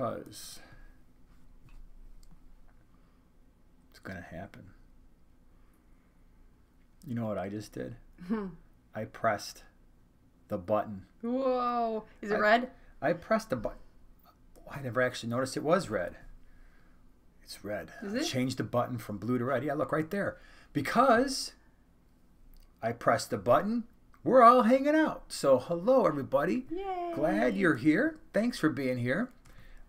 because it's going to happen. You know what I just did? Hmm. I pressed the button. Whoa. Is it I- red? I pressed the button. I never actually noticed it was red. It's red. Is I it? changed the button from blue to red. Yeah, look right there. Because I pressed the button, we're all hanging out. So, hello, everybody. Yay. Glad you're here. Thanks for being here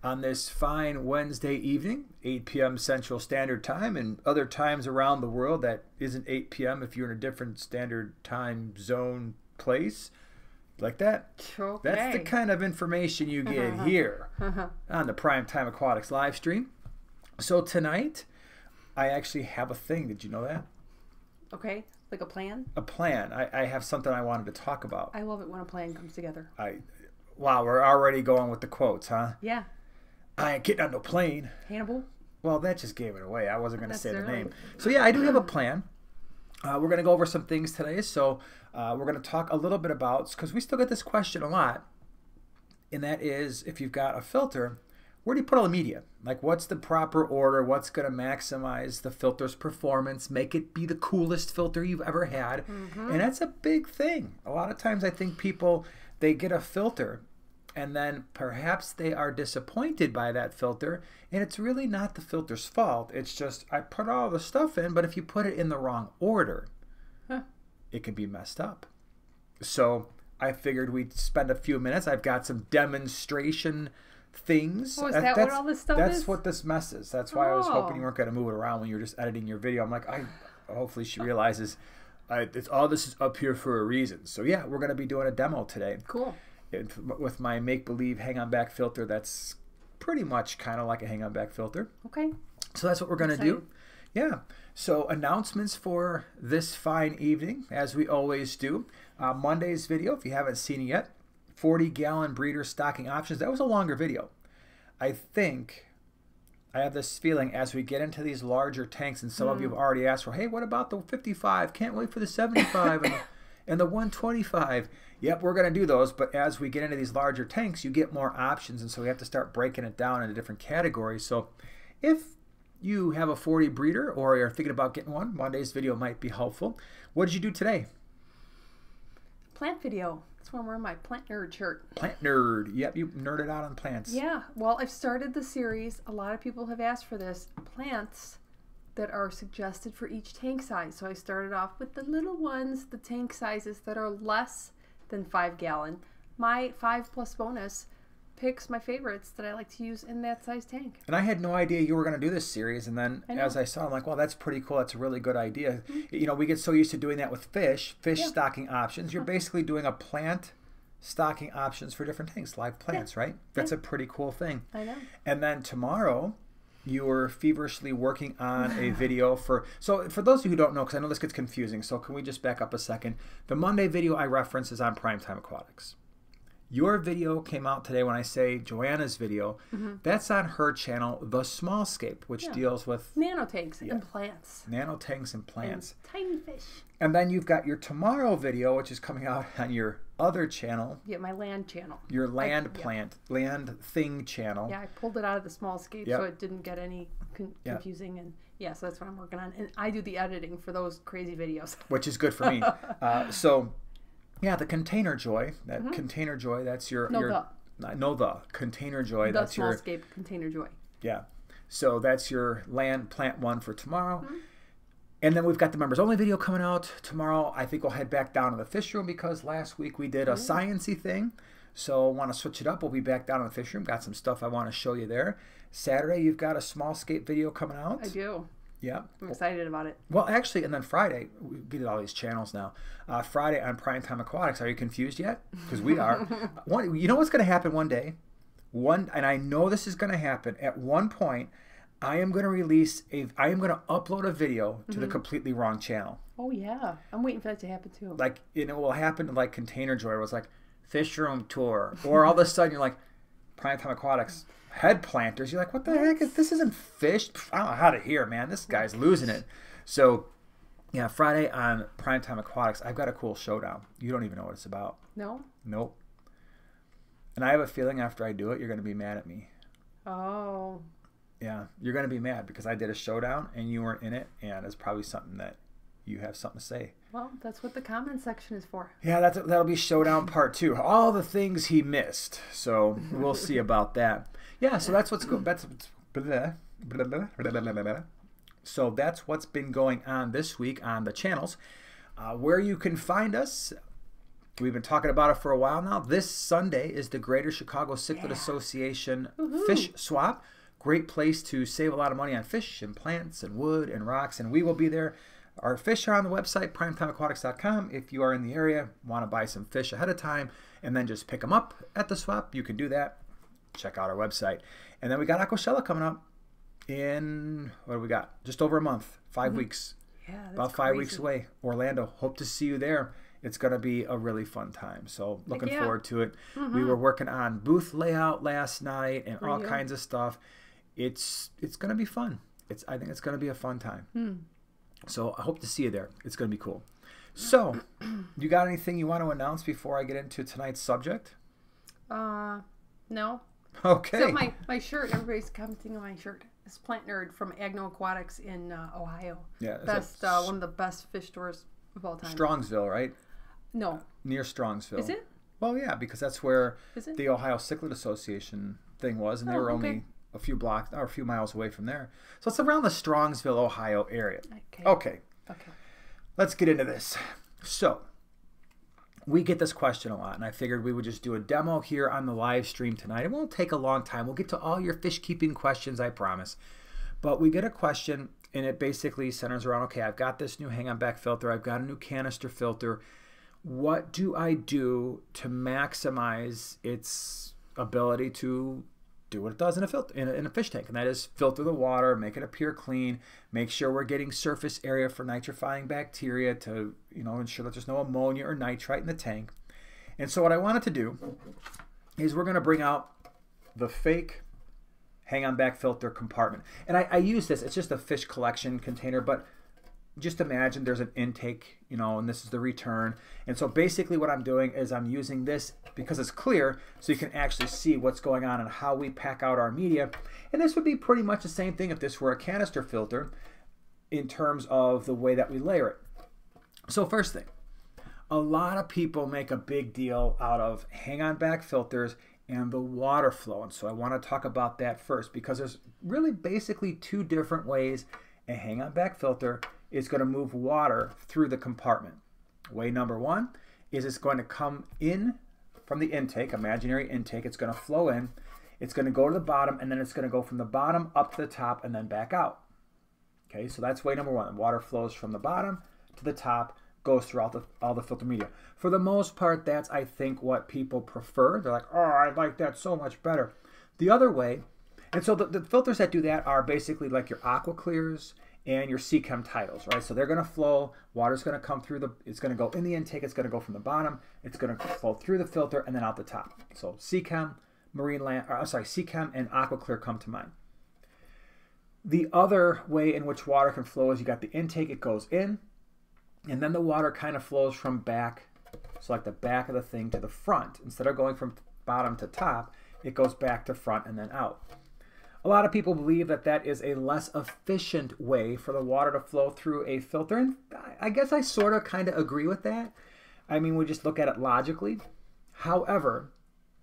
on this fine Wednesday evening, 8 p.m. Central Standard Time, and other times around the world that isn't 8 p.m. if you're in a different standard time zone place. Like that? Okay. That's the kind of information you get here on the Primetime Aquatics live stream. So tonight, I actually have a thing. Did you know that? okay. Like a plan? A plan. I, I have something I wanted to talk about. I love it when a plan comes together. I, wow, we're already going with the quotes, huh? Yeah. I ain't getting on no plane. Hannibal? Well, that just gave it away. I wasn't going to say the name. So yeah, I do have a plan. Uh, we're going to go over some things today. So uh, we're going to talk a little bit about because we still get this question a lot, and that is if you've got a filter, where do you put all the media? Like, what's the proper order? What's going to maximize the filter's performance? Make it be the coolest filter you've ever had, and that's a big thing. A lot of times, I think people they get a filter and then perhaps they are disappointed by that filter and it's really not the filter's fault it's just i put all the stuff in but if you put it in the wrong order Huh. it can be messed up so i figured we'd spend a few minutes i've got some demonstration things Oh, is uh, that what that's, all this stuff is? that's is? what this mess is that's why i was hoping Oh. you weren't going to move it around when you were just editing your video i'm like i hopefully she realizes I, it's all this is up here for a reason so yeah we're going to be doing a demo today Cool. It, with my make believe hang on back filter that's pretty much kind of like a hang on back filter. Okay. so that's what we're going to do yeah. So announcements for this fine evening as we always do. Uh, monday's video if you haven't seen it yet 40 gallon breeder stocking options. That was a longer video. I think I have this feeling as we get into these larger tanks, and some of you have already asked for, hey, what about the 55? Can't wait for the 75 and, and the 125. Yep, we're going to do those, but as we get into these larger tanks, you get more options, and so we have to start breaking it down into different categories. So if you have a 40 breeder or you're thinking about getting one, Monday's video might be helpful. What did you do today? Plant video. That's why I'm wearing my plant nerd shirt. Plant nerd. Yep, you nerded out on plants. Yeah. Well, I've started the series. A lot of people have asked for this. Plants that are suggested for each tank size. So I started off with the little ones, the tank sizes that are less than five gallon. My five plus bonus picks my favorites that I like to use in that size tank. And I had no idea you were going to do this series. And then I as I saw, I'm like, well, that's pretty cool. That's a really good idea. Mm-hmm. You know, we get so used to doing that with fish, fish. Yeah. stocking options. You're uh-huh. basically doing a plant stocking options for different tanks, live plants, right? That's a pretty cool thing. I know. And then tomorrow, you were feverishly working on a video for. So, for those of you who don't know, because I know this gets confusing, so can we just back up a second? The Monday video I reference is on Primetime Aquatics. Your video came out today when I say Joanna's video. That's on her channel, The Smallscape, which Yeah. deals with Nano tanks and plants. nanotanks and plants. Tiny fish. And then you've got your tomorrow video, which is coming out on your other channel, Yeah, my land channel. your land yeah. plant, land thing channel. Yeah, I pulled it out of the small scape Yep. so it didn't get any con- Yeah. confusing. And yeah, so that's what I'm working on. And I do the editing for those crazy videos. which is good for me. uh, so, yeah, the container joy, that container joy, that's your Mm-hmm. No, your uh, no the container joy. the that's small your scape container joy. yeah. So that's your land plant one for tomorrow. Mm-hmm. And then we've got the members only video coming out tomorrow. I think we'll head back down to the fish room because last week we did a sciency thing. So I want to switch it up. We'll be back down in the fish room. Got some stuff I want to show you there. Saturday you've got a small scape video coming out. I do. Yeah. I'm excited about it. Well, actually, and then Friday, we get all these channels now. Uh, Friday on Primetime Aquatics. Are you confused yet? Because we are. one, you know what's going to happen one day? One, and I know this is going to happen. At one point, I am going to release a. I am going to upload a video to the completely wrong channel. Oh yeah, I'm waiting for that to happen too. Like, you know, it will happen to like Container Joy. It was like fish room tour, or all of a sudden you're like Primetime Aquatics head planters. You're like, what the heck is this? Isn't fish? I don't know how to hear, man. This guy's losing it. So, yeah, Friday on Primetime Aquatics, I've got a cool showdown. You don't even know what it's about. no, Nope. And I have a feeling after I do it, you're going to be mad at me. Oh. Yeah, you're gonna be mad because I did a showdown and you weren't in it, and it's probably something that you have something to say. Well, that's what the comment section is for. Yeah, that's that'll be showdown part two. All the things he missed. So we'll see about that. Yeah, so that's what's going. That's blah, blah, blah, blah, blah, blah. so that's what's been going on this week on the channels. Uh, where you can find us, we've been talking about it for a while now. This Sunday is the Greater Chicago Cichlid Yeah. Association. Fish Swap. Great place to save a lot of money on fish and plants and wood and rocks, and we will be there. Our fish are on the website, primetimeaquatics.com. If you are in the area, want to buy some fish ahead of time, and then just pick them up at the swap, you can do that. Check out our website. And then we got Aquashella coming up in, what do we got? Just over a month, 5 weeks Yeah, about five crazy. weeks away. Orlando. Hope to see you there. It's going to be a really fun time. So looking yeah. forward to it. We were working on booth layout last night and all kinds of stuff. It's it's going to be fun. It's I think it's going to be a fun time. So I hope to see you there. It's going to be cool. So, you got anything you want to announce before I get into tonight's subject? Uh, no. Okay. So my, my shirt, everybody's commenting on my shirt. It's Plant Nerd from Agno Aquatics in uh, Ohio. yeah. Best, uh, one of the best fish stores of all time. Strongsville, right? No, Near Strongsville. is it? Well, yeah, because that's where the Ohio Cichlid Association thing was, and they Oh, were okay. A few blocks or a few miles away from there. So it's around the Strongsville, Ohio area. Okay. Okay, Okay. let's get into this. So, we get this question a lot, and I figured we would just do a demo here on the live stream tonight. It won't take a long time. We'll get to all your fish keeping questions, I promise. But we get a question, and it basically centers around okay, I've got this new hang on back filter, I've got a new canister filter. What do I do to maximize its ability to do what it does in a filter in a, in a fish tank, and that is filter the water, make it appear clean, make sure we're getting surface area for nitrifying bacteria to you know ensure that there's no ammonia or nitrite in the tank. And so what I wanted to do is we're going to bring out the fake hang on back filter compartment, and I, I use this. It's just a fish collection container, but just imagine there's an intake, you know, and this is the return. And so basically what I'm doing is I'm using this because it's clear so you can actually see what's going on and how we pack out our media. And this would be pretty much the same thing if this were a canister filter in terms of the way that we layer it. So first thing, a lot of people make a big deal out of hang on back filters and the water flow. And so I want to talk about that first because there's really basically two different ways a hang on back filter is going to move water through the compartment. Way number one is it's going to come in from the intake, imaginary intake. It's going to flow in, it's going to go to the bottom, and then it's going to go from the bottom up to the top and then back out. Okay, so that's way number one. Water flows from the bottom to the top, goes through all the, all the filter media. For the most part, that's, I think, what people prefer. They're like, oh, I like that so much better. The other way, and so the, the filters that do that are basically like your AquaClears and your Seachem Tidals, right? So they're going to flow, water's going to come through the, it's going to go in the intake, it's going to go from the bottom, it's going to flow through the filter and then out the top. So Seachem, Marineland, or, I'm sorry, Seachem and AquaClear come to mind. The other way in which water can flow is you got the intake, it goes in, and then the water kind of flows from back, so like the back of the thing to the front. Instead of going from bottom to top, it goes back to front and then out. A lot of people believe that that is a less efficient way for the water to flow through a filter, and I guess I sort of kind of agree with that. I mean, we just look at it logically. However,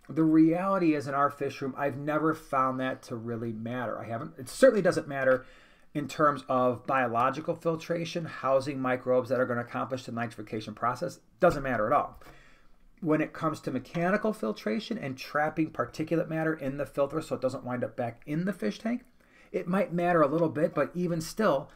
the reality is in our fish room, I've never found that to really matter. I haven't, it certainly doesn't matter in terms of biological filtration, housing microbes that are going to accomplish the nitrification process. Doesn't matter at all. When it comes to mechanical filtration and trapping particulate matter in the filter so it doesn't wind up back in the fish tank, it might matter a little bit, but even still,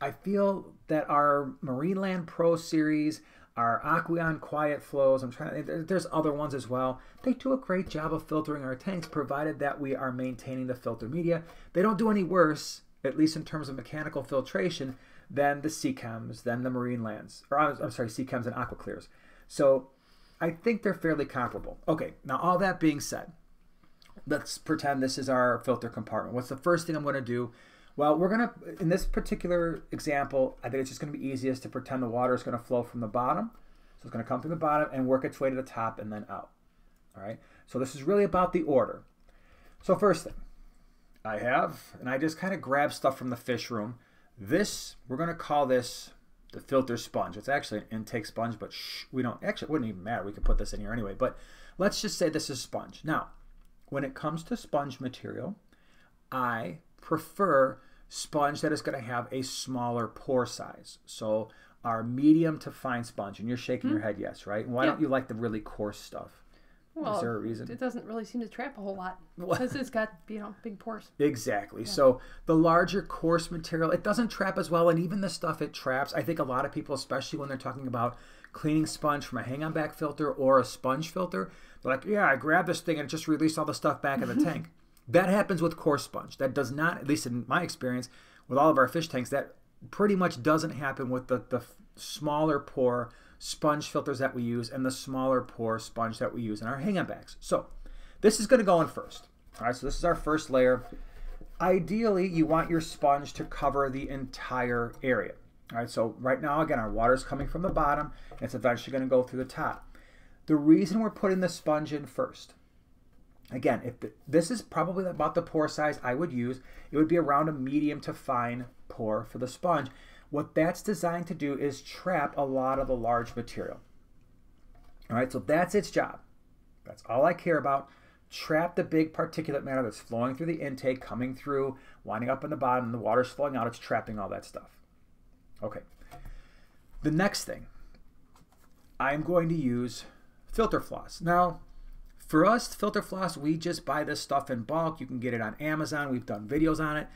I feel that our Marineland Pro series, our Aqueon Quiet Flows, I'm trying. there- There's other ones as well. They do a great job of filtering our tanks, provided that we are maintaining the filter media. They don't do any worse, at least in terms of mechanical filtration, than the Seachems, than the Marinelands, or I'm I'm sorry, Seachems and AquaClears. So I think they're fairly comparable. Okay, now all that being said, let's pretend this is our filter compartment. What's the first thing I'm going to do? Well, we're going to, in this particular example, I think it's just going to be easiest to pretend the water is going to flow from the bottom. So it's going to come from the bottom and work its way to the top and then out. All right. So this is really about the order. So first thing, I have, and I just kind of grab stuff from the fish room. This, we're going to call this the filter sponge. It's actually an intake sponge, but shh, we don't, actually, it wouldn't even matter. We could put this in here anyway, but let's just say this is sponge. Now, when it comes to sponge material, I prefer sponge that is going to have a smaller pore size. So our medium to fine sponge, and you're shaking hmm your head yes, right? Why yeah. don't you like the really coarse stuff? Well, Is there a reason? It doesn't really seem to trap a whole lot because it's got you know big pores. Exactly. Yeah. So the larger coarse material, it doesn't trap as well, and even the stuff it traps, I think a lot of people, especially when they're talking about cleaning sponge from a hang-on back filter or a sponge filter, they're like, "Yeah, I grabbed this thing and it just released all the stuff back in the tank." That happens with coarse sponge. That does not, at least in my experience, with all of our fish tanks, that pretty much doesn't happen with the the smaller pore sponge filters that we use and the smaller pore sponge that we use in our hang-on bags. So this is going to go in first. All right, so this is our first layer. Ideally, you want your sponge to cover the entire area. All right, so right now, again, our water is coming from the bottom. And it's eventually going to go through the top. The reason we're putting the sponge in first, again, if the, this is probably about the pore size I would use, it would be around a medium to fine pore for the sponge. What that's designed to do is trap a lot of the large material. All right, so that's its job. That's all I care about. Trap the big particulate matter that's flowing through the intake, coming through, winding up in the bottom, the water's flowing out, it's trapping all that stuff. Okay. The next thing, I'm going to use filter floss. Now, for us, filter floss, we just buy this stuff in bulk. You can get it on Amazon. We've done videos on it.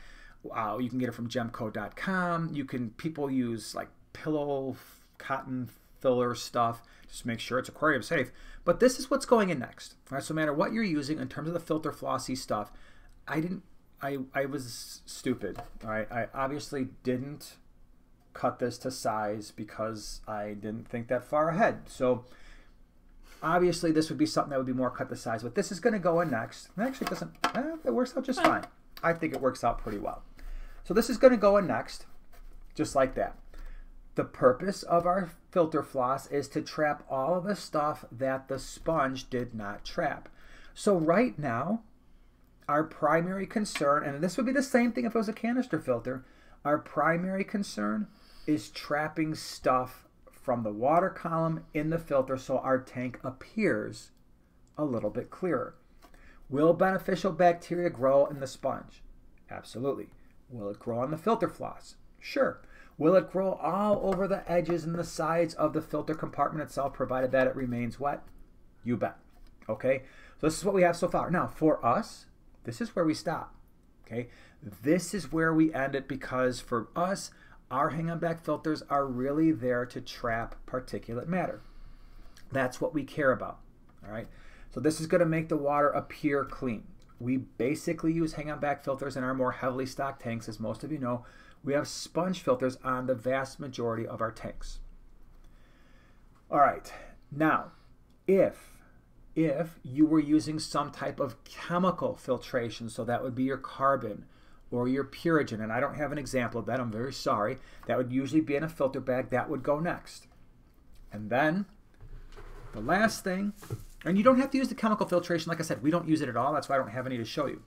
Uh, you can get it from jehmco.com. You can people use like pillow cotton filler stuff. Just make sure it's aquarium safe. But this is what's going in next. All right, so no matter what you're using in terms of the filter flossy stuff, I didn't. I I was stupid. All right, I obviously didn't cut this to size because I didn't think that far ahead. So obviously this would be something that would be more cut to size. But this is going to go in next. It actually doesn't. Eh, it works out just fine. I think it works out pretty well. So this is going to go in next, just like that. The purpose of our filter floss is to trap all of the stuff that the sponge did not trap. So right now, our primary concern, and this would be the same thing if it was a canister filter, our primary concern is trapping stuff from the water column in the filter so our tank appears a little bit clearer. Will beneficial bacteria grow in the sponge? Absolutely. Will it grow on the filter floss? Sure. Will it grow all over the edges and the sides of the filter compartment itself, provided that it remains wet? You bet. Okay, so this is what we have so far. Now, for us, this is where we stop. Okay, this is where we end it because for us, our hang on back filters are really there to trap particulate matter. That's what we care about. All right, so this is going to make the water appear clean. We basically use hang on back filters in our more heavily stocked tanks. As most of you know, we have sponge filters on the vast majority of our tanks. All right, now, if if you were using some type of chemical filtration, so that would be your carbon or your Purigen, and I don't have an example of that, I'm very sorry. That would usually be in a filter bag, that would go next. And then the last thing and you don't have to use the chemical filtration. Like I said, we don't use it at all. That's why I don't have any to show you.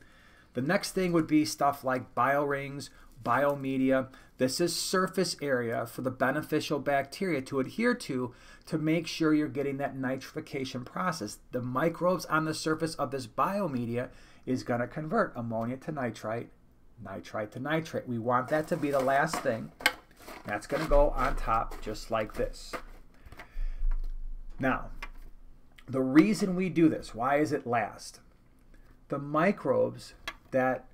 The next thing would be stuff like biorings, biomedia. This is surface area for the beneficial bacteria to adhere to to make sure you're getting that nitrification process. The microbes on the surface of this biomedia is going to convert ammonia to nitrite, nitrite to nitrate. We want that to be the last thing. That's going to go on top just like this. Now, the reason we do this, why is it last? The microbes that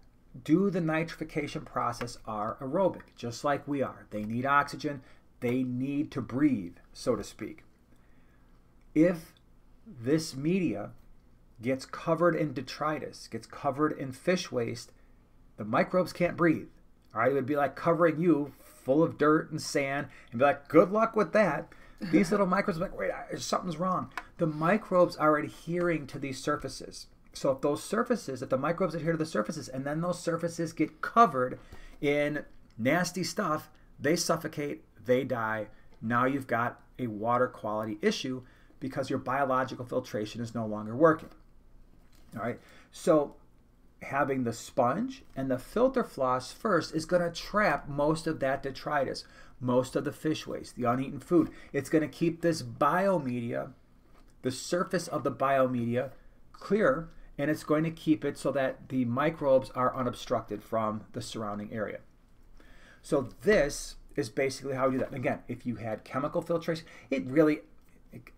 do the nitrification process are aerobic, just like we are. They need oxygen, they need to breathe, so to speak. If this media gets covered in detritus, gets covered in fish waste, the microbes can't breathe. All right, it would be like covering you full of dirt and sand and be like, good luck with that. These little microbes are like, wait, something's wrong. The microbes are adhering to these surfaces. So if those surfaces, if the microbes adhere to the surfaces, and then those surfaces get covered in nasty stuff, they suffocate, they die. Now you've got a water quality issue because your biological filtration is no longer working. All right. So having the sponge and the filter floss first is going to trap most of that detritus, most of the fish waste, the uneaten food. It's going to keep this biomedia, the surface of the biomedia, clear, and it's going to keep it so that the microbes are unobstructed from the surrounding area. So this is basically how we do that. Again, if you had chemical filtration, it really,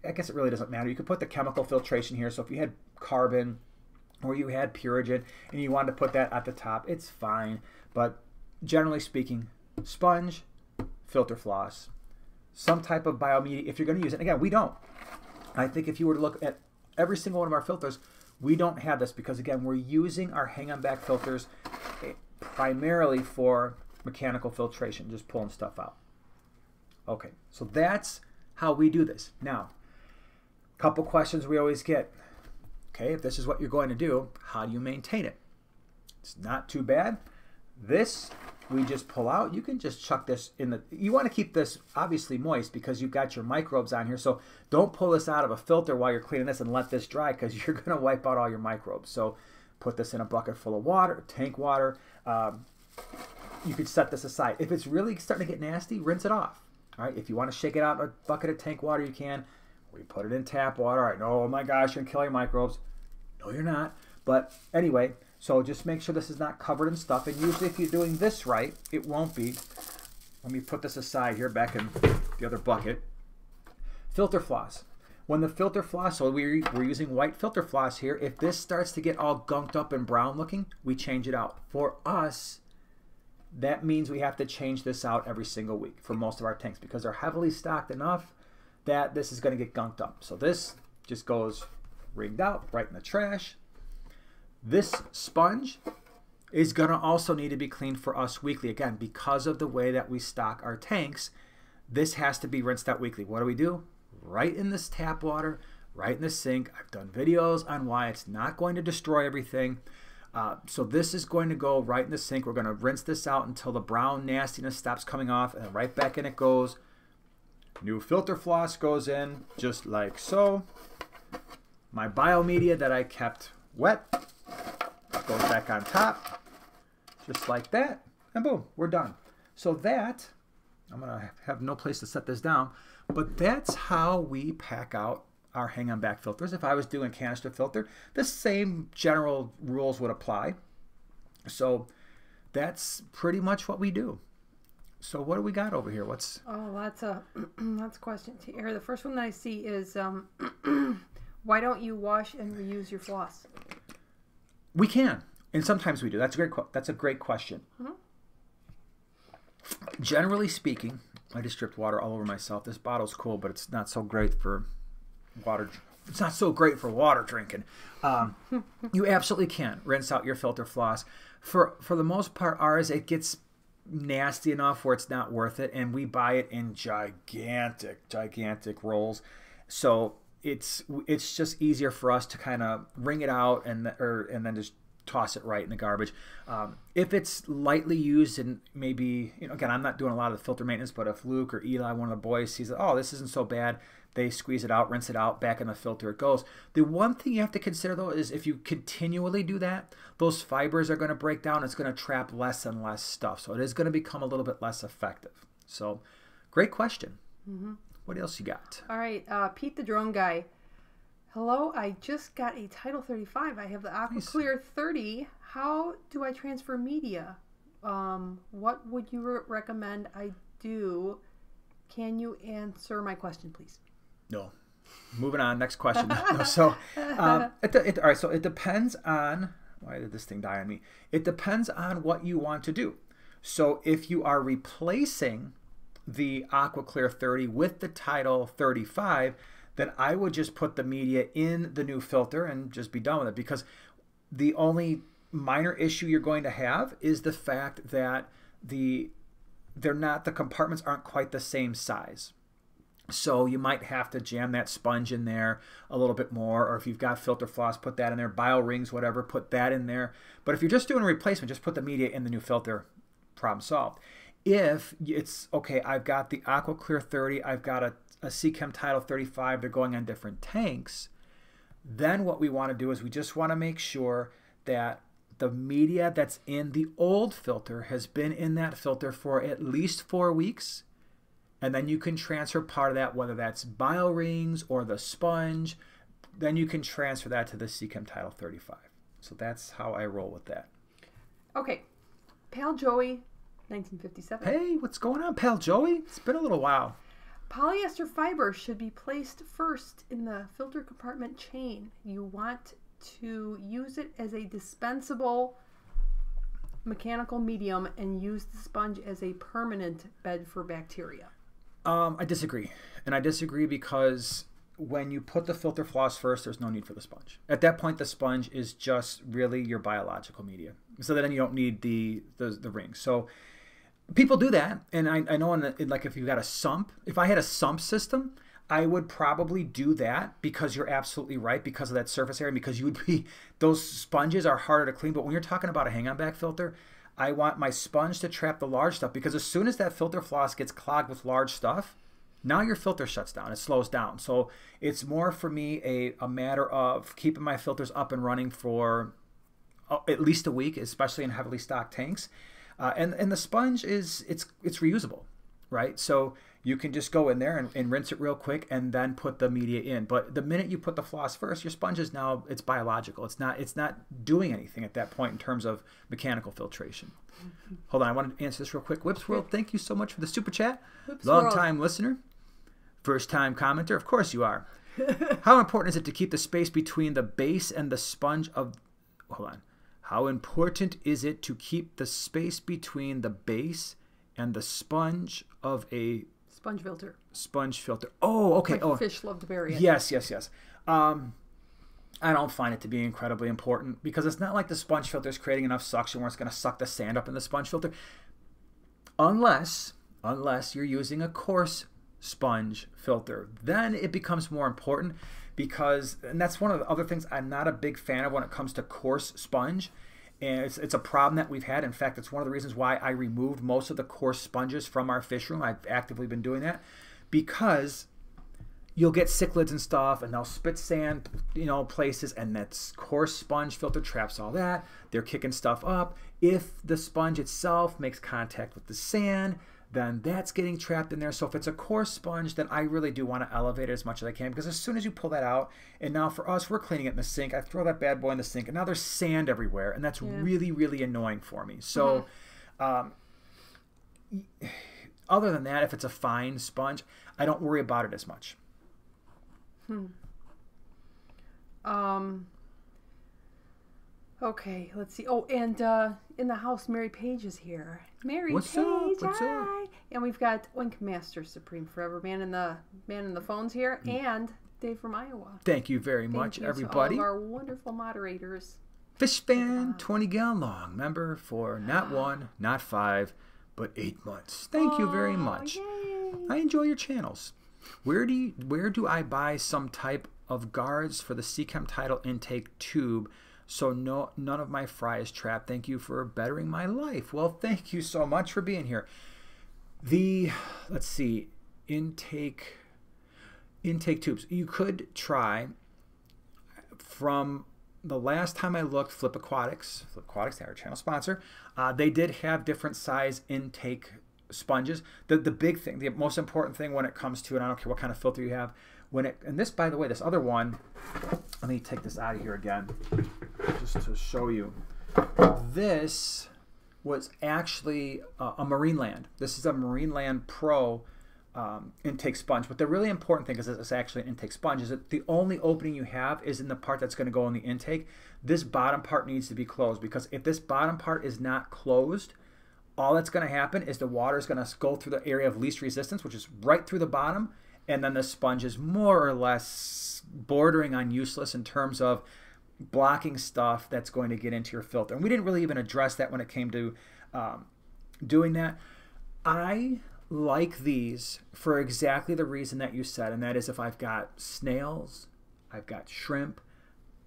I guess it really doesn't matter. You could put the chemical filtration here. So if you had carbon or you had Purigen and you wanted to put that at the top, it's fine. But generally speaking, sponge, filter floss, some type of biomedia, if you're going to use it. Again, we don't. I think if you were to look at every single one of our filters, we don't have this because, again, we're using our hang on back filters eh, primarily for mechanical filtration, just pulling stuff out. Okay, so that's how we do this. Now, a couple questions we always get. Okay, if this is what you're going to do, how do you maintain it? It's not too bad. This we just pull out. You can just chuck this in the, you want to keep this obviously moist because you've got your microbes on here. So don't pull this out of a filter while you're cleaning this and let this dry because you're going to wipe out all your microbes. So put this in a bucket full of water, tank water. Um, you could set this aside. If it's really starting to get nasty, rinse it off. All right. If you want to shake it out in a bucket of tank water, you can. We put it in tap water. All right. Oh my gosh, you're gonna kill your microbes. No, you're not. But anyway, so just make sure this is not covered in stuff. And usually, if you're doing this right, it won't be. Let me put this aside here, back in the other bucket. Filter floss. When the filter floss, so we're, we're using white filter floss here, if this starts to get all gunked up and brown looking, we change it out. For us, that means we have to change this out every single week for most of our tanks because they're heavily stocked enough that this is going to get gunked up. So this just goes rigged out right in the trash. This sponge is going to also need to be cleaned for us weekly. Again, because of the way that we stock our tanks, this has to be rinsed out weekly. What do we do? Right in this tap water, right in the sink. I've done videos on why it's not going to destroy everything. Uh, so this is going to go right in the sink. We're going to rinse this out until the brown nastiness stops coming off and right back in it goes. New filter floss goes in just like so. My biomedia that I kept wet goes back on top just like that and boom, we're done. So that, I'm to have no place to set this down, but that's how we pack out our hang on back filters. If I was doing canister filter, the same general rules would apply. So that's pretty much what we do. So what do we got over here? What's oh, lots of lots of questions here. The first one that I see is um, why don't you wash and reuse your floss? We can, and sometimes we do. That's a great. That's a great question. Mm-hmm. Generally speaking, I just dripped water all over myself. This bottle's cool, but it's not so great for water. It's not so great for water drinking. Um, you absolutely can rinse out your filter floss. For for the most part, ours it gets nasty enough where it's not worth it, and we buy it in gigantic, gigantic rolls. So it's it's just easier for us to kind of wring it out and or and then just toss it right in the garbage. Um, if it's lightly used and maybe you know again I'm not doing a lot of the filter maintenance, but if Luke or Eli, one of the boys, sees that oh this isn't so bad, they squeeze it out, rinse it out, back in the filter it goes. The one thing you have to consider though is if you continually do that, those fibers are going to break down. It's going to trap less and less stuff. So it is going to become a little bit less effective. So great question. Mm-hmm. What else you got? All right, uh, Pete the drone guy. Hello, I just got a Tidal 35. I have the AquaClear nice. 30. How do I transfer media? Um, what would you re- recommend I do? Can you answer my question, please? No. Moving on. Next question. no, so, um, it, it, all right. So it depends on why did this thing die on me? It depends on what you want to do. So if you are replacing the AquaClear 30 with the Tidal 35, then I would just put the media in the new filter and just be done with it because the only minor issue you're going to have is the fact that the they're not the compartments aren't quite the same size. So you might have to jam that sponge in there a little bit more, or if you've got filter floss, put that in there. Bio rings, whatever, put that in there. But if you're just doing a replacement, just put the media in the new filter. Problem solved. If it's okay, I've got the AquaClear 30, I've got a, a Seachem Tidal 35, they're going on different tanks. Then what we want to do is we just want to make sure that the media that's in the old filter has been in that filter for at least four weeks. And then you can transfer part of that, whether that's bio rings or the sponge, then you can transfer that to the Seachem Tidal 35. So that's how I roll with that. Okay. Pal Joey, 1957. Hey, what's going on, pal Joey? It's been a little while. Polyester fiber should be placed first in the filter compartment chain. You want to use it as a dispensable mechanical medium and use the sponge as a permanent bed for bacteria. Um, I disagree. And I disagree because when you put the filter floss first, there's no need for the sponge. At that point, the sponge is just really your biological media. So then you don't need the the, the ring. So people do that, and I, I know in, the, like if you got a sump, if I had a sump system, I would probably do that because you're absolutely right because of that surface area. Because you would be those sponges are harder to clean. But when you're talking about a hang-on back filter, I want my sponge to trap the large stuff because as soon as that filter floss gets clogged with large stuff, now your filter shuts down. It slows down. So it's more for me a, a matter of keeping my filters up and running for uh, at least a week, especially in heavily stocked tanks. Uh, and and the sponge is it's it's reusable, right? So you can just go in there and, and, rinse it real quick and then put the media in. But the minute you put the floss first, your sponge is now it's biological. It's not it's not doing anything at that point in terms of mechanical filtration. Mm-hmm. Hold on, I want to answer this real quick. Whips World, thank you so much for the super chat. Whips Long World. time listener. First time commenter? Of course you are. How important is it to keep the space between the base and the sponge of. Hold on. How important is it to keep the space between the base and the sponge of a. Sponge filter. Sponge filter. Oh, okay. Like oh, fish love to bury it. Yes, yes, yes. Um, I don't find it to be incredibly important because it's not like the sponge filter is creating enough suction where it's going to suck the sand up in the sponge filter. Unless, unless you're using a coarse sponge filter. Then it becomes more important because, and that's one of the other things I'm not a big fan of when it comes to coarse sponge. And it's, it's a problem that we've had. In fact, it's one of the reasons why I removed most of the coarse sponges from our fish room. I've actively been doing that because you'll get cichlids and stuff and they'll spit sand you know places and that's coarse sponge filter traps all that they're kicking stuff up if the sponge itself makes contact with the sand then that's getting trapped in there. So if it's a coarse sponge, then I really do want to elevate it as much as I can because as soon as you pull that out, and now for us, we're cleaning it in the sink. I throw that bad boy in the sink, and now there's sand everywhere, and that's yeah. really, really annoying for me. So, mm-hmm. um, other than that, if it's a fine sponge, I don't worry about it as much. Hmm. Um. Okay, let's see. Oh, and uh, in the house, Mary Page is here. Mary What's Page, up? What's hi. Up? And we've got Wink Master Supreme Forever Man in the man in the phones here, mm. and Dave from Iowa. Thank you very Thank much, you everybody. our wonderful moderators. Fish fan, twenty gallon long member for not one, not five, but eight months. Thank oh, you very much. Yay. I enjoy your channels. Where do you, where do I buy some type of guards for the Seachem Tidal intake tube? So no none of my fry is trapped. Thank you for bettering my life. Well, thank you so much for being here. The let's see, intake intake tubes. You could try from the last time I looked, Flip Aquatics, Flip Aquatics, our channel sponsor, uh, they did have different size intake sponges. The the big thing, the most important thing when it comes to, and I don't care what kind of filter you have, when it and this by the way this other one let me take this out of here again just to show you. This was actually a, a Marineland this is a Marineland Pro um, intake sponge. But the really important thing is that it's actually an intake sponge is that the only opening you have is in the part that's going to go in the intake. This bottom part needs to be closed because if this bottom part is not closed all that's going to happen is the water is going to go through the area of least resistance which is right through the bottom and then the sponge is more or less bordering on useless in terms of blocking stuff that's going to get into your filter. And we didn't really even address that when it came to um, doing that. I like these for exactly the reason that you said, and that is if I've got snails, I've got shrimp,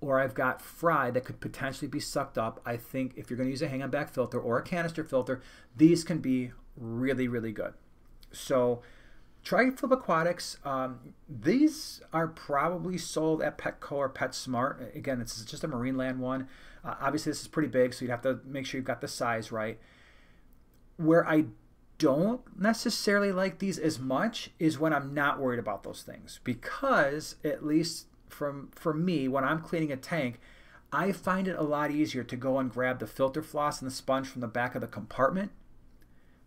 or I've got fry that could potentially be sucked up. I think if you're going to use a hang on back filter or a canister filter, these can be really, really good. So try Flip Aquatics. Um, these are probably sold at Petco or PetSmart. Again, is just a Marineland one. Uh, obviously, this is pretty big, so you'd have to make sure you've got the size right. Where I don't necessarily like these as much is when I'm not worried about those things because at least from for me when I'm cleaning a tank, I find it a lot easier to go and grab the filter floss and the sponge from the back of the compartment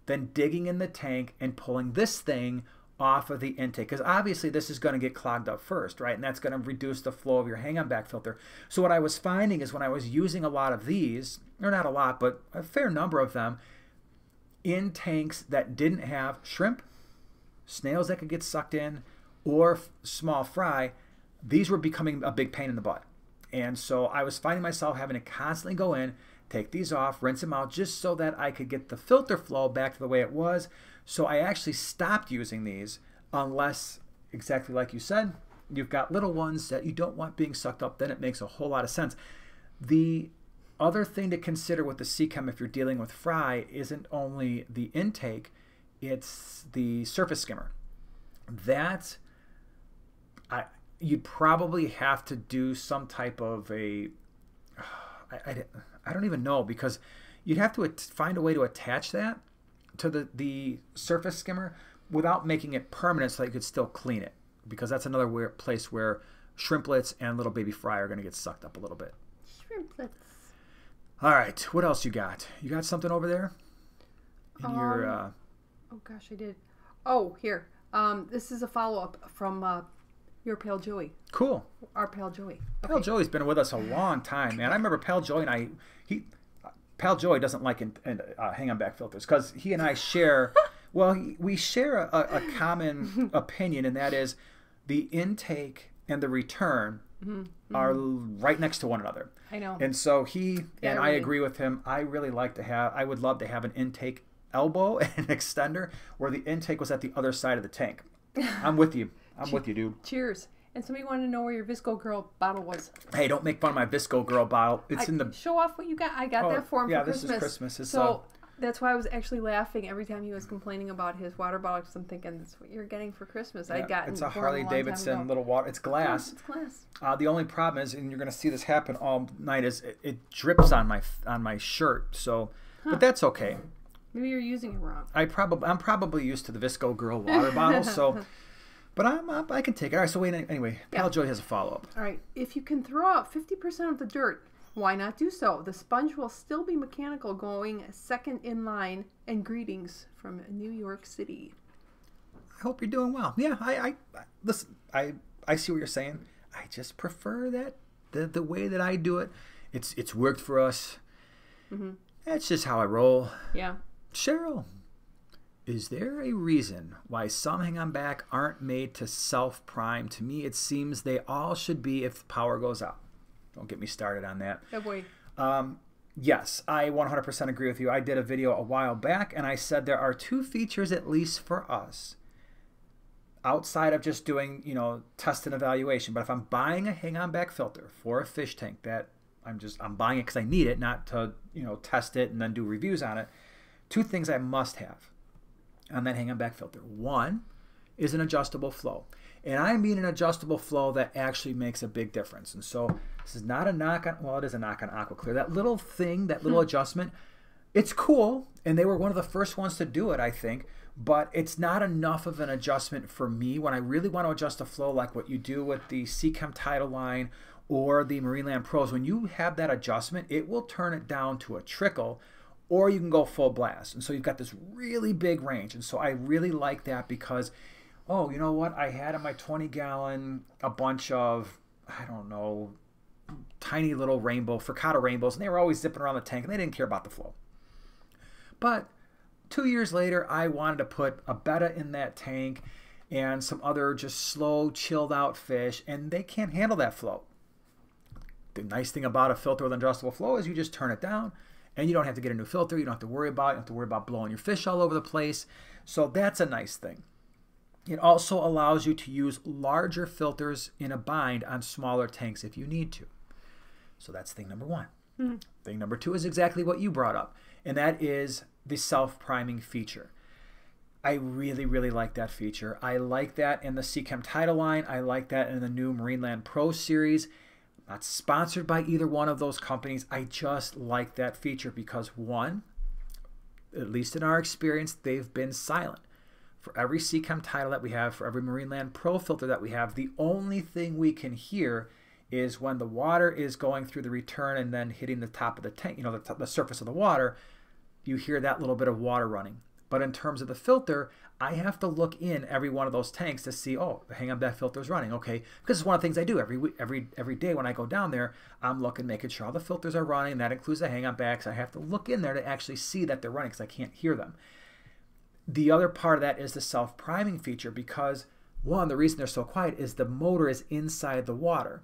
than digging in the tank and pulling this thing off of the intake because obviously this is going to get clogged up first right and that's going to reduce the flow of your hang on back filter so what i was finding is when i was using a lot of these or not a lot but a fair number of them in tanks that didn't have shrimp, snails that could get sucked in, or small fry, these were becoming a big pain in the butt. And so I was finding myself having to constantly go in, take these off, rinse them out, just so that I could get the filter flow back to the way it was. So I actually stopped using these unless, exactly like you said, you've got little ones that you don't want being sucked up, then it makes a whole lot of sense. The other thing to consider with the Seachem if you're dealing with fry isn't only the intake, it's the surface skimmer. That I you'd probably have to do some type of a I, I, I don't even know because you'd have to find a way to attach that to the, the surface skimmer without making it permanent so that you could still clean it because that's another where, place where shrimplets and little baby fry are going to get sucked up a little bit. Shrimplets. All right, what else you got? You got something over there? In um, your. Uh... Oh gosh, I did. Oh, here. Um, this is a follow up from uh, your pal Joey. Cool. Our pal Joey. Okay. Pal Joey's been with us a long time, man. I remember pal Joey and I. He, pal Joey doesn't like in, in, uh, hang on back filters because he and I share. well, we share a, a common opinion, and that is the intake and the return mm-hmm. are right next to one another. I know. And so he yeah, and I, really. agree with him. I really like to have. I would love to have an intake elbow and an extender where the intake was at the other side of the tank. I'm with you. I'm with you, dude. Cheers. And somebody wanted to know where your VSCO Girl bottle was. Hey, don't make fun of my VSCO Girl bottle. It's I, in the. Show off what you got. I got oh, that for him yeah, for Christmas. Yeah, this is Christmas. It's so uh, that's why I was actually laughing every time he was complaining about his water bottle. Because I'm thinking that's what you're getting for Christmas. Yeah, I got it's a Harley a Davidson little water. It's glass. it's glass. Uh, the only problem is, and you're going to see this happen all night, is it, it, drips on my on my shirt. So, huh. but that's okay. Maybe you're using it wrong. I probably I'm probably used to the VSCO Girl water bottle, so. But I'm up. I can take it. All right. So wait. Anyway, yeah. Pal Joey has a follow up. All right. If you can throw out 50% of the dirt why not do so? The sponge will still be mechanical going second in line. And greetings from New York City. I hope you're doing well. Yeah, I, I, I listen. I I see what you're saying. I just prefer that the the way that I do it. It's it's worked for us. Mm-hmm. That's just how I roll. Yeah. Cheryl, is there a reason why some hang on back aren't made to self prime? To me, it seems they all should be if the power goes out. Don't get me started on that. Oh boy. Um, yes, I 100% agree with you. I did a video a while back and I said there are two features, at least for us, outside of just doing, you know, test and evaluation. But if I'm buying a hang on back filter for a fish tank that I'm just, I'm buying it because I need it, not to, you know, test it and then do reviews on it. Two things I must have on that hang on back filter. One is an adjustable flow. And I mean an adjustable flow that actually makes a big difference. And so this is not a knock on, well, it is a knock on AquaClear. That little thing, that little hmm. adjustment, it's cool. And they were one of the first ones to do it, I think. But it's not enough of an adjustment for me when I really want to adjust the flow like what you do with the Seachem Tidal line or the Marineland Pros. When you have that adjustment, it will turn it down to a trickle or you can go full blast. And so you've got this really big range. And so I really like that because, oh, you know what? I had in my 20 gallon a bunch of, I don't know, tiny little rainbow, Furcata rainbows, and they were always zipping around the tank and they didn't care about the flow. But two years later, I wanted to put a betta in that tank and some other just slow, chilled out fish, and they can't handle that flow. The nice thing about a filter with adjustable flow is you just turn it down and you don't have to get a new filter. You don't have to worry about it. You don't have to worry about blowing your fish all over the place. So that's a nice thing. It also allows you to use larger filters in a bind on smaller tanks if you need to. So that's thing number one. Mm-hmm. Thing number two is exactly what you brought up, and that is the self priming feature. I really, really like that feature. I like that in the Seachem Tidal line. I like that in the new Marineland Pro series. Not sponsored by either one of those companies. I just like that feature because one, at least in our experience, they've been silent. For every Seachem Tidal that we have, for every Marineland Pro filter that we have, the only thing we can hear is when the water is going through the return and then hitting the top of the tank, you know, the, the surface of the water, you hear that little bit of water running. But in terms of the filter, I have to look in every one of those tanks to see, oh, the hang on back filter is running. Okay, because it's one of the things I do every every every day when I go down there. I'm looking, making sure all the filters are running. That includes the hang on backs. I have to look in there to actually see that they're running because I can't hear them. The other part of that is the self priming feature because one, the reason they're so quiet is the motor is inside the water,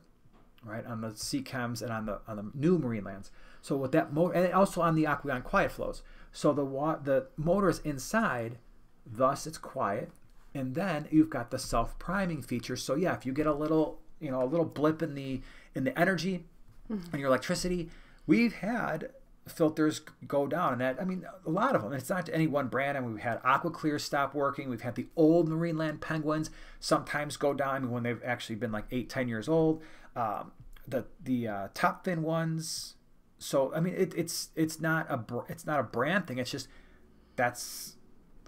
right, on the Seachems and on the on the new Marinelands. So with that motor, and also on the Aqueon quiet flows. So the wa- the motor is inside, thus it's quiet, and then you've got the self priming feature. So yeah, if you get a little you know a little blip in the in the energy mm-hmm. and your electricity, we've had filters go down. And that i mean a lot of them. It's not any one brand. I and mean, we've had AquaClear stop working. We've had the old Marineland penguins sometimes go down. I mean, when they've actually been like eight ten years old. Um, the the uh, top fin ones. So I mean, it, it's it's not a it's not a brand thing. It's just that's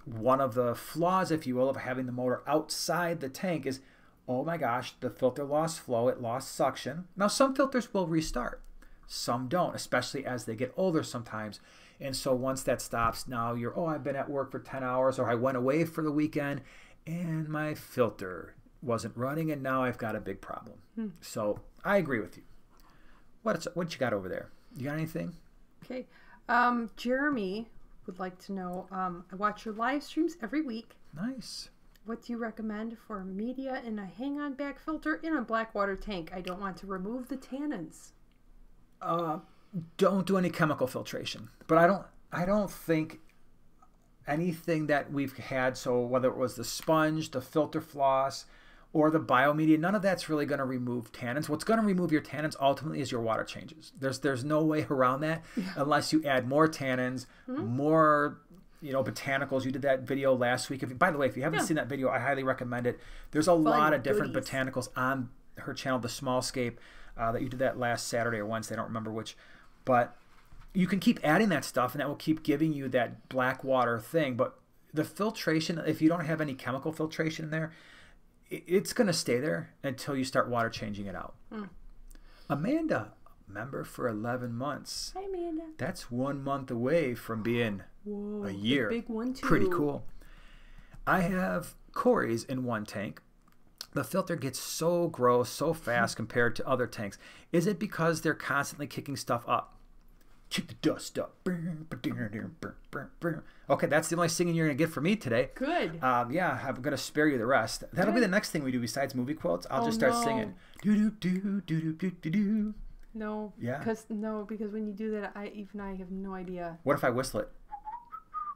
one of the flaws, if you will, of having the motor outside the tank is, oh my gosh, the filter lost flow, it lost suction. Now some filters will restart, some don't, especially as they get older sometimes. And so once that stops, now you're, oh, I've been at work for 10 hours or I went away for the weekend and my filter wasn't running and now I've got a big problem. Hmm. So I agree with you. What's what you got over there? You got anything? Okay. Um, Jeremy would like to know um, I watch your live streams every week. Nice. What do you recommend for media in a hang on back filter in a blackwater tank? I don't want to remove the tannins. Uh, don't do any chemical filtration. But I don't I don't think anything that we've had, so whether it was the sponge, the filter floss, or the biomedia, none of that's really going to remove tannins. What's going to remove your tannins ultimately is your water changes. There's there's no way around that yeah. unless you add more tannins, mm-hmm. more you know botanicals. You did that video last week. If, by the way, if you haven't yeah. seen that video, I highly recommend it. There's a Fun lot of different goodies. botanicals on her channel, the Smallscape, uh, that you did that last Saturday or Wednesday. I don't remember which, but you can keep adding that stuff, and that will keep giving you that black water thing. But the filtration, if you don't have any chemical filtration in there, it's going to stay there until you start water changing it out. Mm. Amanda, member for 11 months. Hi, Amanda. That's one month away from being Whoa, a year. big one, too. Pretty cool. I have Corey's in one tank. The filter gets so gross so fast compared to other tanks. Is it because they're constantly kicking stuff up? Kick the dust up. Okay, that's the only singing you're going to get from me today. Good. Um, yeah, I'm going to spare you the rest. That'll Good. be the next thing we do besides movie quotes. I'll oh, just start no. singing. Do do do do do do do. No. Yeah. Because no, because when you do that, I even I have no idea. What if I whistle it?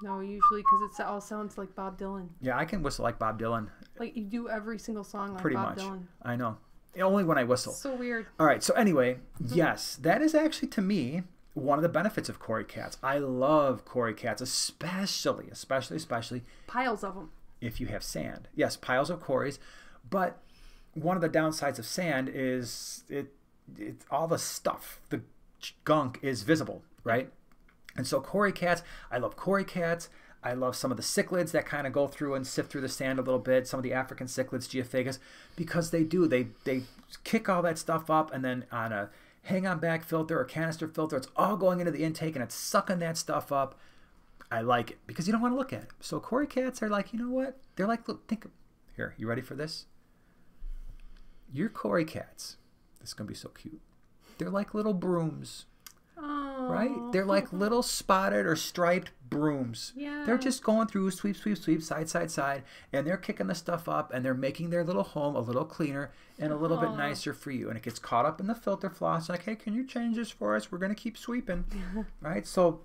No, usually because it all sounds like Bob Dylan. Yeah, I can whistle like Bob Dylan. Like you do every single song like Pretty Bob much. Dylan. I know. Only when I whistle. So weird. All right. So anyway, yes, that is actually to me one of the benefits of Cory cats. I love Cory cats, especially, especially, especially piles of them. If you have sand, yes, piles of Corys. But one of the downsides of sand is it, it all the stuff, the gunk is visible, right? And so Cory cats, I love Cory cats. I love some of the cichlids that kind of go through and sift through the sand a little bit. Some of the African cichlids, Geophagus, because they do. They they kick all that stuff up, and then on a hang on back filter or canister filter. It's all going into the intake and it's sucking that stuff up. I like it because you don't want to look at it. So Cory cats are like, you know what? They're like, look, think. Here, you ready for this? Your Cory cats. This is gonna be so cute. They're like little brooms. Aww. Right? They're like little spotted or striped brooms. Yeah. They're just going through sweep, sweep, sweep, side, side, side, and they're kicking the stuff up and they're making their little home a little cleaner and a little Aww. bit nicer for you. And it gets caught up in the filter floss. Like, hey, can you change this for us? We're going to keep sweeping. right? So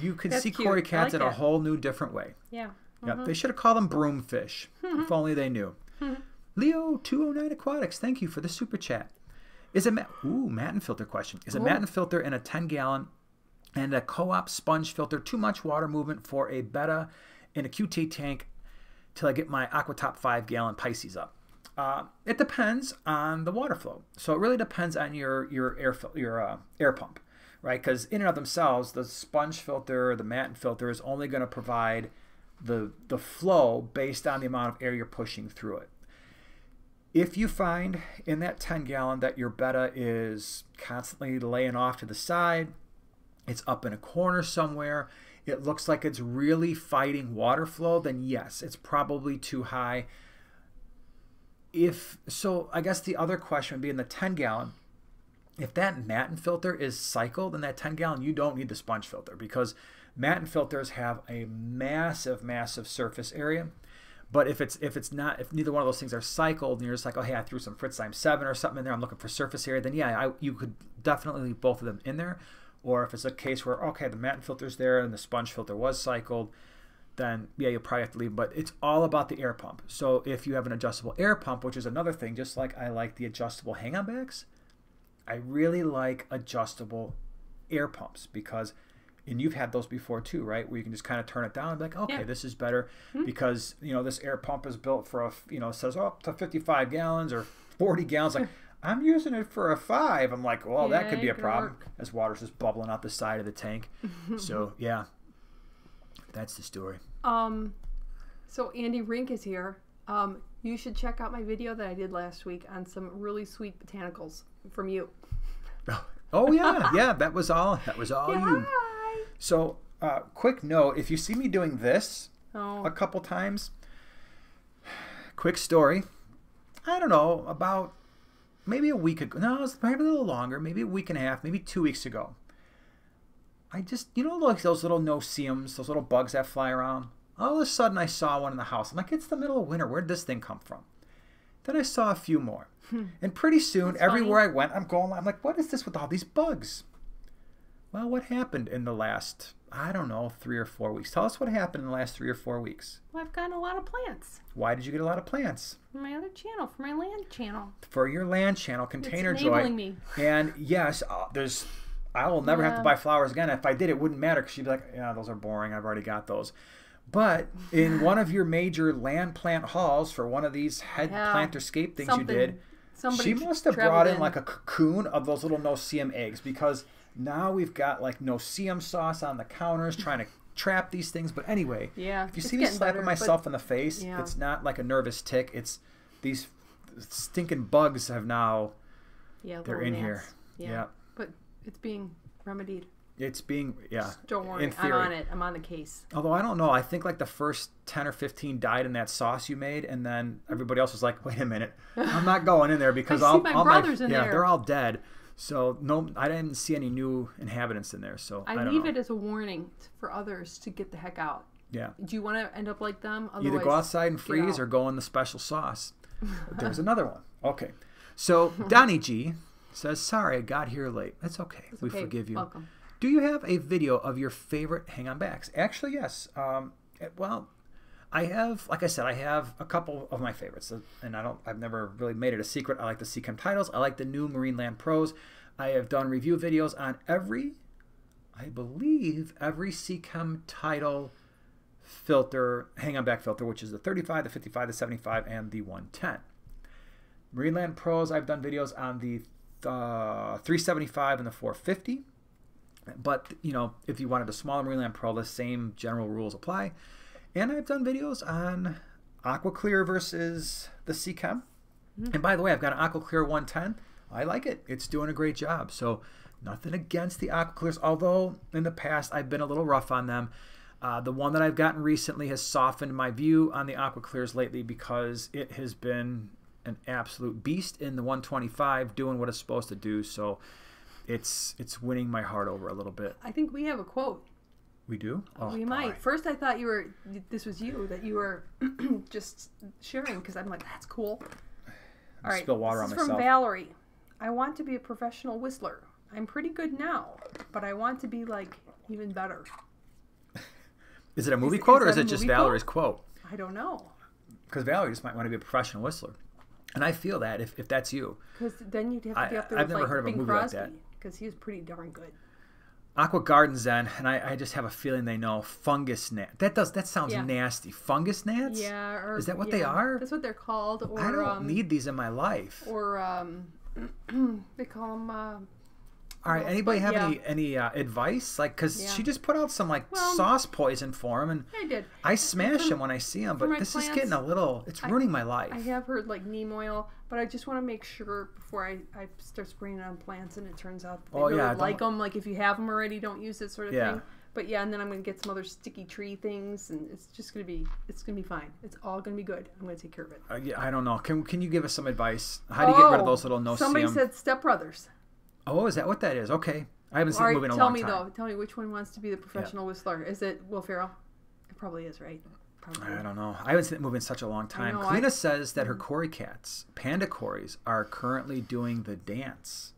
you can That's see cute. Cory cats like in a whole new, different way. Yeah. Mm-hmm. Yep. They should have called them broomfish. if only they knew. Leo209 Aquatics, thank you for the super chat. Is a ma- ooh Matten filter question? Is a Matten filter in a 10 gallon and a co-op sponge filter too much water movement for a betta in a QT tank till I get my AquaTop 5 gallon Pisces up. Uh, it depends on the water flow. So it really depends on your your air your uh, air pump, right? Because in and of themselves, the sponge filter, the Matten filter is only going to provide the the flow based on the amount of air you're pushing through it. If you find in that 10 gallon that your betta is constantly laying off to the side, it's up in a corner somewhere, it looks like it's really fighting water flow, then yes, it's probably too high. If so i guess the other question would be in the 10 gallon if that Matten filter is cycled in that 10 gallon you don't need the sponge filter because Matten filters have a massive massive surface area but if it's if it's not if neither one of those things are cycled and you're just like oh hey i threw some FritzZyme 7 or something in there i'm looking for surface area then yeah I, you could definitely leave both of them in there or if it's a case where okay the Matten filter's there and the sponge filter was cycled then yeah, you'll probably have to leave. But it's all about the air pump. So if you have an adjustable air pump, which is another thing, just like I like the adjustable hang-on backs, I really like adjustable air pumps because, and you've had those before too, right? Where you can just kind of turn it down and be like, okay, yeah. this is better mm-hmm. because you know this air pump is built for a you know says up oh, to 55 gallons or 40 gallons, like. I'm using it for a five. I'm like, well, yeah, that could be a problem work. as water's just bubbling out the side of the tank. so yeah, that's the story. Um, so Andy Rink is here. Um, you should check out my video that I did last week on some really sweet botanicals from you. Oh, yeah, yeah. That was all. That was all yeah, you. So, uh, quick note: if you see me doing this oh. a couple times, quick story. I don't know about maybe a week ago. No, it was maybe a little longer. Maybe a week and a half. Maybe two weeks ago. I just, you know, like those little no-see-ums, those little bugs that fly around. All of a sudden, I saw one in the house. I'm like, it's the middle of winter. Where'd this thing come from? Then I saw a few more. Hmm. And pretty soon, That's everywhere funny. I went, I'm going, I'm like, what is this with all these bugs? Well, what happened in the last, I don't know, three or four weeks? Tell us what happened in the last three or four weeks. Well, I've gotten a lot of plants. Why did you get a lot of plants? For my other channel, for my land channel. For your land channel, Container it's Joy. Me. And yes, uh, there's I will never yeah. have to buy flowers again. If I did, it wouldn't matter because she'd be like, yeah, those are boring. I've already got those. But in one of your major land plant hauls for one of these head yeah. planter scape things Something, you did, she must have brought in, in, like a cocoon of those little no-see-um eggs because now we've got like no-see-um sauce on the counters trying to trap these things. But anyway, yeah, if you see me slapping better, myself but, in the face, yeah. it's not like a nervous tick. It's these stinking bugs have now. Yeah, they're in here. Yeah. yeah it's being remedied. It's being yeah. Just don't worry, I'm on it. I'm on the case. Although I don't know, I think like the first ten or fifteen died in that sauce you made, and then everybody else was like, "Wait a minute, I'm not going in there because all, my all brothers my, in yeah, there. they're all dead." So no, I didn't see any new inhabitants in there. So I, I leave know. it as a warning for others to get the heck out. Yeah. Do you want to end up like them? Otherwise, Either go outside and freeze or go in the special sauce. There's another one. Okay. So Donnie G says, Sorry, I got here late. That's okay. It's we okay. forgive you. Welcome. Do you have a video of your favorite hang on backs? Actually, yes. Um, well, I have, like I said, I have a couple of my favorites, and I don't, I've never really made it a secret. I like the Seachem Tidals. I like the new Marineland Pros. I have done review videos on every, I believe, every Seachem Tidal filter, hang on back filter, which is the 35, the 55, the 75, and the 110. Marineland Pros, I've done videos on the uh, 375 and the 450. But, you know, if you wanted a smaller Marineland Pro, the same general rules apply. And I've done videos on AquaClear versus the Seachem. Mm-hmm. And by the way, I've got an AquaClear 110. I like it. It's doing a great job. So nothing against the AquaClears, although in the past I've been a little rough on them. Uh, the one that I've gotten recently has softened my view on the AquaClears lately because it has been an absolute beast in the 125 doing what it's supposed to do. So it's it's winning my heart over a little bit. I think we have a quote. We do. Oh, we might. First, I thought you were. This was you that you were just sharing because I'm like, that's cool. All right. Spill water this on is myself. from Valerie. I want to be a professional whistler. I'm pretty good now, but I want to be like even better. Is it a movie is, quote is or is it just Valerie's quote? quote? I don't know. Because Valerie just might want to be a professional whistler. And I feel that if, if that's you. Because then you'd have to be up there I've with never like heard of Bing a movie Crosby, like that. Because he was pretty darn good. Aqua Garden Zen, and I, I just have a feeling they know fungus gnat. That does that sounds Yeah. nasty. Fungus gnats? Yeah, or Is that what they are? That's what they're called. Or I don't um, need these in my life. or um, they call them. Uh, All right, anybody have yeah. any any uh, advice? Like, cause Yeah. she just put out some like Well- sauce poison for him, and I did. I smash them when I see them. But this is getting a little. It's ruining my life. I have heard like neem oil, but I just want to make sure before I, I start spraying it on plants, and it turns out that they Oh, really yeah, like them. Like if you have them already, don't use it, sort of Yeah. thing. But yeah, and then I'm gonna get some other sticky tree things, and it's just gonna be it's gonna be fine. It's all gonna be good. I'm gonna take care of it. Uh, yeah, I don't know. Can Can you give us some advice? How do you get rid of Oh, those little no Somebody said stepbrothers. Oh, is that what that is? Okay, I haven't seen All the movie in a tell long me time. though. Tell me which one wants to be the professional whistler. Is it Will Ferrell? It probably is, right? Probably. I don't know. I haven't seen that movie in such a long time. know, Kalina I- says that her mm. Cory cats, panda Corys, are currently doing the dance.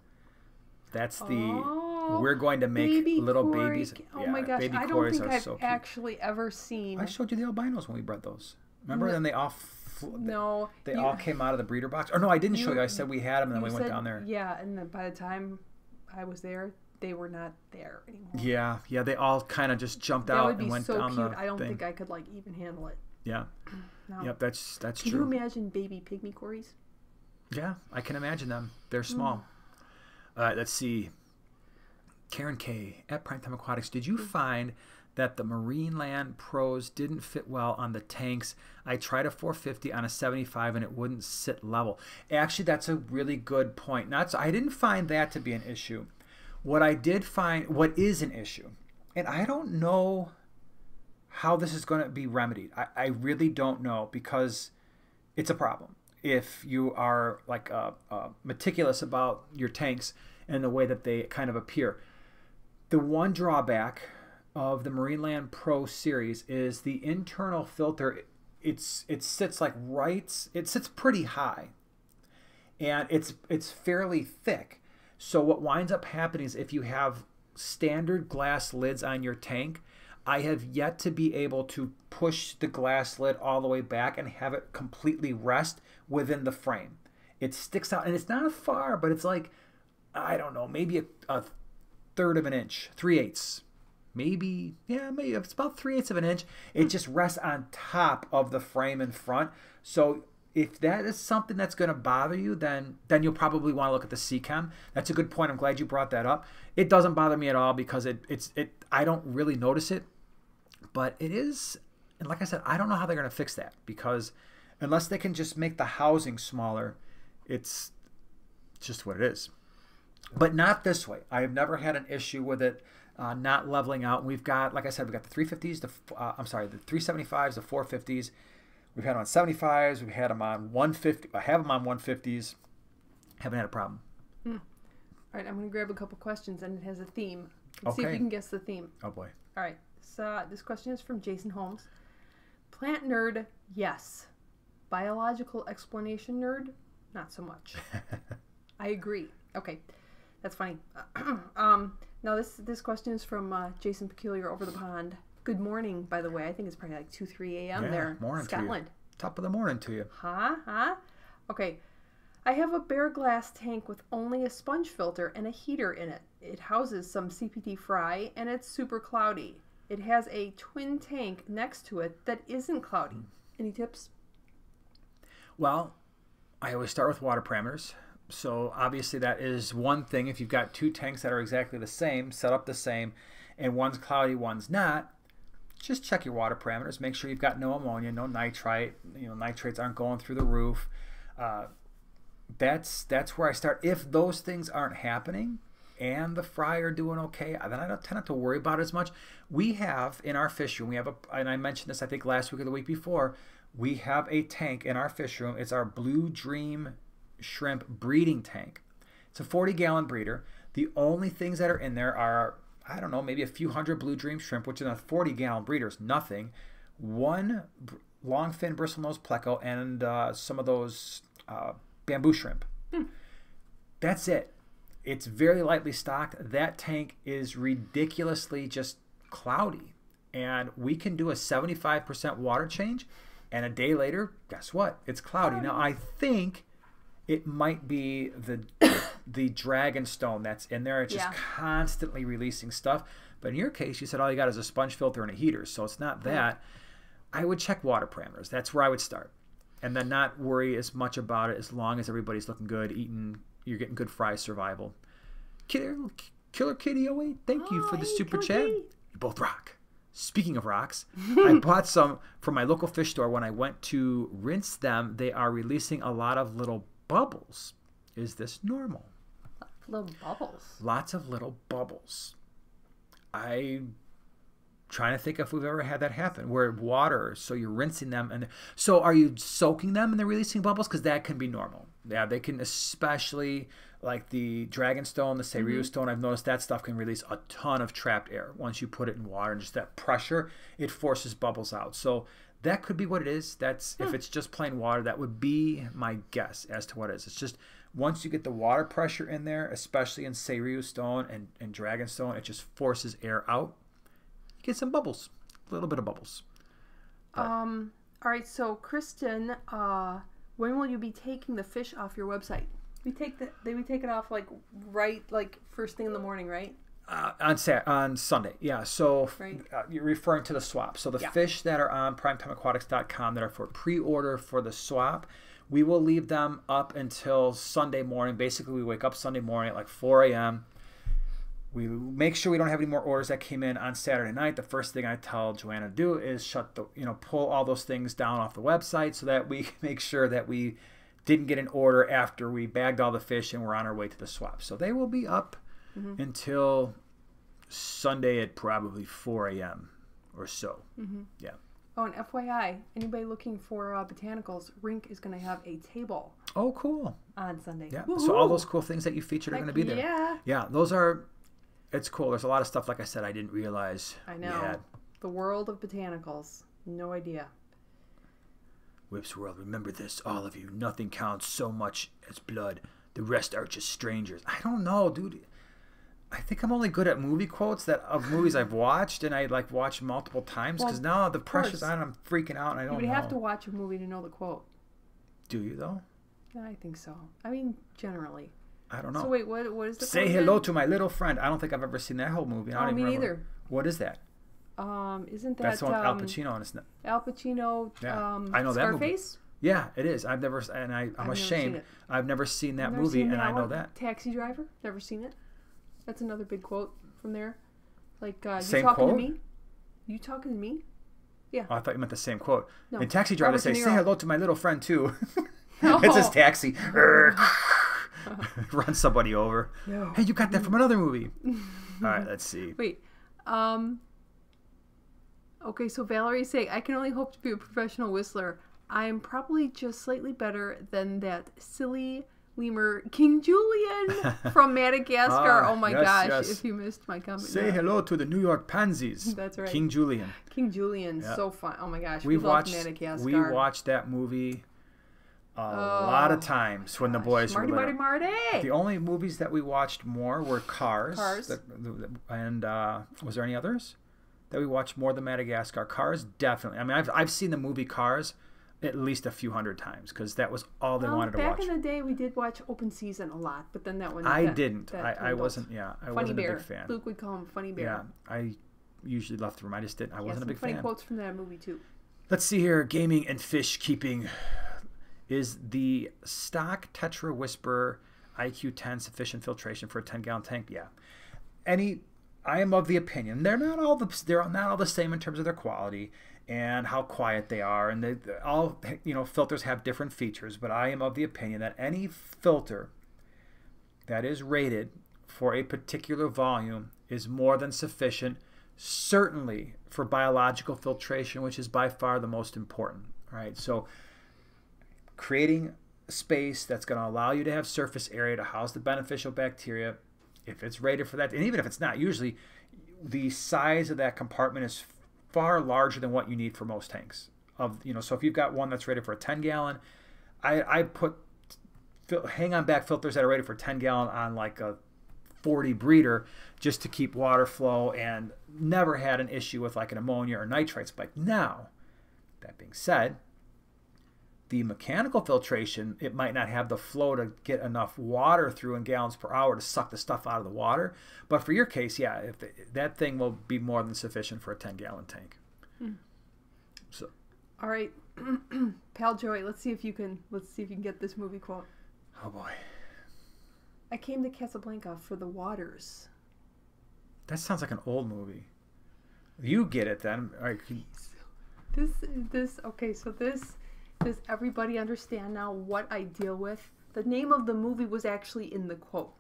That's the Oh, we're going to make baby little Cory babies. ca- Oh yeah, my gosh, baby I don't think are I've so cute. actually ever seen. I showed you the albinos when we bred those. Remember? Then they all fl- no, they you- all came out of the breeder box. Or no, I didn't show You- you. I said we had them, and then you we went down there. Yeah, and then by the time I was there, they were not there anymore. Yeah, yeah, they all kind of just jumped that out would and be went so down cute. the I don't thing. think I could like even handle it. Yeah, No. yep, that's that's Can true. you imagine baby pygmy cories? Yeah, I can imagine them. They're small. All right, let's see. Karen K at Primetime Aquatics, did you Hmm. find that the Marineland Pros didn't fit well on the tanks? I tried a 450 on a 75 and it wouldn't sit level. Actually, that's a really good point. Not so, I didn't find that to be an issue. What I did find, what is an issue, and I don't know how this is going to be remedied. I, I really don't know because it's a problem if you are like uh, uh, meticulous about your tanks and the way that they kind of appear. The one drawback of the Marineland Pro series is the internal filter. It's it sits like right. It sits pretty high, and it's it's fairly thick. So what winds up happening is if you have standard glass lids on your tank, I have yet to be able to push the glass lid all the way back and have it completely rest within the frame. It sticks out and it's not far, but it's like I don't know, maybe a, a third of an inch, three eighths, maybe yeah, maybe it's about three eighths of an inch. It hmm. just rests on top of the frame in front. So if that is something that's going to bother you, then then you'll probably want to look at the Seachem. That's a good point. I'm glad you brought that up. It doesn't bother me at all because it it's it I don't really notice it, but it is. And like I said, I don't know how they're going to fix that because unless they can just make the housing smaller, it's just what it is. But not this way. I have never had an issue with it uh, not leveling out. We've got, like I said, we've got the 350s, the uh, I'm sorry, the 375s, the 450s. We've had them on 75s. We've had them on 150. I have them on 150s. Haven't had a problem. All right, I'm gonna grab a couple questions, and it has a theme. Let's see if Okay. you can guess the theme. Oh boy. All right. So this question is from Jason Holmes. Plant nerd, yes. Biological explanation nerd, not so much. I agree. Okay, that's funny. um, now this this question is from uh, Jason Peculiar over the pond. Good morning, by the way. I think it's probably like two three a.m. Yeah, there, morning to you. Scotland. Top of the morning to you. Huh? Huh? Okay. I have a bare glass tank with only a sponge filter and a heater in it. It houses some CPD fry and it's super cloudy. It has a twin tank next to it that isn't cloudy. Any tips? Well, I always start with water parameters. So obviously that is one thing. If you've got two tanks that are exactly the same, set up the same, and one's cloudy, one's not, just check your water parameters. Make sure you've got no ammonia, no nitrite. You know, nitrates aren't going through the roof. Uh, that's that's where I start. If those things aren't happening, and the fry are doing okay, then I don't tend not to worry about it as much. We have in our fish room, we have a, and I mentioned this I think last week or the week before. We have a tank in our fish room. It's our Blue Dream shrimp breeding tank. It's a 40 gallon breeder. The only things that are in there are, I don't know, maybe a few hundred Blue Dream shrimp, which in a 40 gallon breeder is nothing. One long fin bristlenose pleco and uh, some of those uh, bamboo shrimp. That's it. It's very lightly stocked. That tank is ridiculously just cloudy. And we can do a 75% water change. And a day later, guess what? It's cloudy. Now, I think it might be the the dragon stone that's in there. It's just Yeah. constantly releasing stuff. But in your case, you said all you got is a sponge filter and a heater, so it's not that. I would check water parameters. That's where I would start, and then not worry as much about it as long as everybody's looking good, eating, you're getting good fry survival. Killer, Killer Kitty 08, thank you Oh, for the hey, super chat. You both rock. Speaking of rocks, I bought some from my local fish store. When I went to rinse them, they are releasing a lot of little bubbles. Is this normal? Little bubbles. Lots of little bubbles. I trying to think if we've ever had that happen where water so you're rinsing them and so are you soaking them and they're releasing bubbles because that can be normal yeah they can especially like the dragon stone the Seiryu mm-hmm. stone i've noticed that stuff can release a ton of trapped air once you put it in water and just that pressure it forces bubbles out so that could be what it is that's if it's just plain water that would be my guess as to what it is it's just once you get the water pressure in there especially in Seiryu stone and, and dragon stone it just forces air out you get some bubbles, a little bit of bubbles. Um. All right. So, Kristen, uh, when will you be taking the fish off your website? We take the. They we take it off like right like first thing in the morning, right? Uh, on Sat on Sunday, yeah. So Right. uh, you're referring to the swap. So the Yeah. fish that are on PrimetimeAquatics.com that are for pre-order for the swap, we will leave them up until Sunday morning. Basically, we wake up Sunday morning at like 4 a.m. We make sure we don't have any more orders that came in on Saturday night. The first thing I tell Joanna to do is shut the, you know, pull all those things down off the website so that we can make sure that we didn't get an order after we bagged all the fish and we're on our way to the swap. So they will be up until Sunday at probably 4 a.m. or so. Yeah. Oh, and FYI, anybody looking for uh, botanicals, Rink is going to have a table Oh, cool. on Sunday. Yeah. So all those cool things that you featured are going to be there. Yeah, Yeah, those are. It's cool. There's a lot of stuff, like I said, I didn't realize I know. The world of botanicals. No idea. Whips World, remember this, all of you. Nothing counts so much as blood. The rest are just strangers. I don't know, dude. I think I'm only good at movie quotes that of movies I've watched and I like watched multiple times because Well, now the pressure's on. I'm freaking out and I don't would know. have to watch a movie to know the quote. Do you though? I think so. I mean, generally. I don't know. So wait, what? What is the Say hello again? to my little friend. I don't think I've ever seen that whole movie. I don't Oh, even me remember. neither. What is that? Um, isn't that That's the one with Al um, Pacino and it's not. Al Pacino? Yeah, Um, I know that movie. Scarface. Yeah, it is. I've never and I, I'm never seen ashamed. it. I've never seen that Never movie seen and I know one? that. Taxi Driver. Never seen it. That's another big quote from there. Like, uh, Same you talking quote? to me? You talking to me? Yeah. Oh, I thought you meant the same quote. No, In Taxi Driver, they say, "Say hello to my little friend too." No. it's his taxi. Run somebody over. No. Hey, you got that from another movie. All right, let's see. Wait. Um. Okay, so Valerie's saying, I can only hope to be a professional whistler. I am probably just slightly better than that silly lemur King Julien from Madagascar. Ah, oh my yes, gosh! yes. If you missed my comment, Say yeah. hello to the New York Pansies. That's right. King Julien. King Julien, Yeah. so fun. Oh my gosh, we love watched. Madagascar. We watched that movie a lot of Oh, times when the boys Marty, were Marty, little. Marty. The only movies that we watched more were Cars. Cars. the- the- and uh, was there any others that we watched more than Madagascar? Cars, definitely. I mean, I've, I've seen the movie Cars at least a few hundred times because that was all they wanted to watch. back in the day, we did watch Open Season a lot, but then that one. I that- didn't. that I, I wasn't. Yeah, I Funny wasn't Bear. a big fan. Luke would call him Funny Bear. Yeah, I usually left the room. I just didn't. I wasn't a big funny fan. quotes from that movie too. Let's see here. Gaming and fish keeping is the stock Tetra Whisper IQ 10 sufficient filtration for a 10 gallon tank? Yeah. Any, I am of the opinion they're not all the they're not all the same in terms of their quality and how quiet they are, and they all you know filters have different features. But I am of the opinion that any filter that is rated for a particular volume is more than sufficient, certainly for biological filtration, which is by far the most important. Right. So creating space that's going to allow you to have surface area to house the beneficial bacteria, if it's rated for that, and even if it's not, usually the size of that compartment is far larger than what you need for most tanks. Of you know, so if you've got one that's rated for a 10 gallon, I, I put hang on back filters that are rated for 10 gallon on like a 40 breeder just to keep water flow and never had an issue with like an ammonia or nitrite spike. Now, that being said, the mechanical filtration, it might not have the flow to get enough water through in gallons per hour to suck the stuff out of the water. But for your case, yeah, if that thing will be more than sufficient for a 10 gallon tank. Hmm. So, all right, Pal Joey, let's see if you can let's see if you can get this movie quote. Oh boy. I came to Casablanca for the waters. That sounds like an old movie. You get it then. All right. This this okay, so this does everybody understand now what I deal with? The name of the movie was actually in the quote.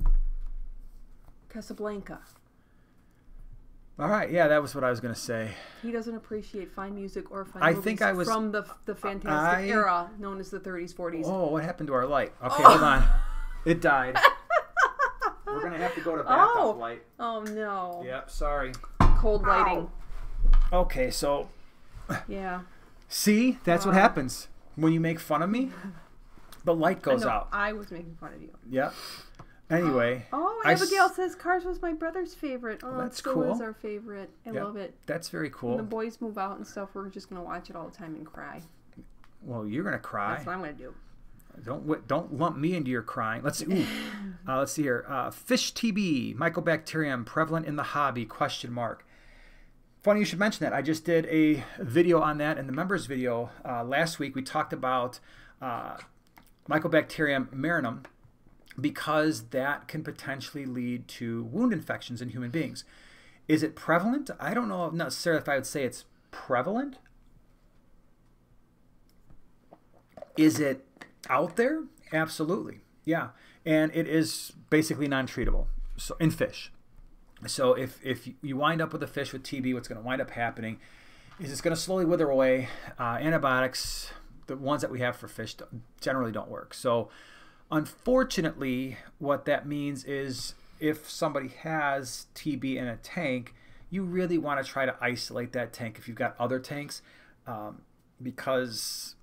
Casablanca. All right, yeah, that was what I was going to say. He doesn't appreciate fine music or fine I think I was from the the fantastic I, era known as the 30s, 40s. Oh, what happened to our light? Okay, oh. hold on. It died. We're gonna have to go to oh. backup oh. light. Oh no. Yep, sorry. Cold lighting. Ow. Okay, so. Yeah. See, that's what uh-huh. happens when you make fun of me. The light goes I out. I was making fun of you. Yep. Anyway. Oh, Abigail s- says Cars was my brother's favorite. Oh, that's still cool. is our favorite. I yep. love it. That's very cool. When the boys move out and stuff, we're just gonna watch it all the time and cry. Well, you're gonna cry. That's what I'm gonna do. Don't don't lump me into your crying. Let's see. Ooh, uh, let's see here. Uh, fish TB, mycobacterium prevalent in the hobby? Question mark. Funny you should mention that. I just did a video on that in the members video uh, last week. We talked about uh, Mycobacterium marinum because that can potentially lead to wound infections in human beings. Is it prevalent? I don't know necessarily if I would say it's prevalent. Is it out there? Absolutely. Yeah. And it is basically non treatable so, in fish. So if, if you wind up with a fish with TB, what's going to wind up happening is it's going to slowly wither away. Uh, antibiotics, the ones that we have for fish, generally don't work. So unfortunately, what that means is if somebody has TB in a tank, you really want to try to isolate that tank if you've got other tanks um, because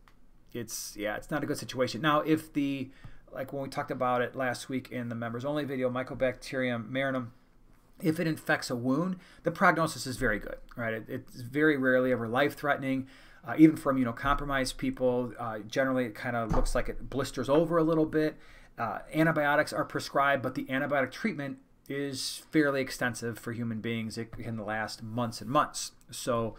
it's yeah it's not a good situation now if the like when we talked about it last week in the members only video mycobacterium marinum if it infects a wound the prognosis is very good right it, it's very rarely ever life threatening uh, even for immunocompromised people uh, generally it kind of looks like it blisters over a little bit uh, antibiotics are prescribed but the antibiotic treatment is fairly extensive for human beings it can last months and months so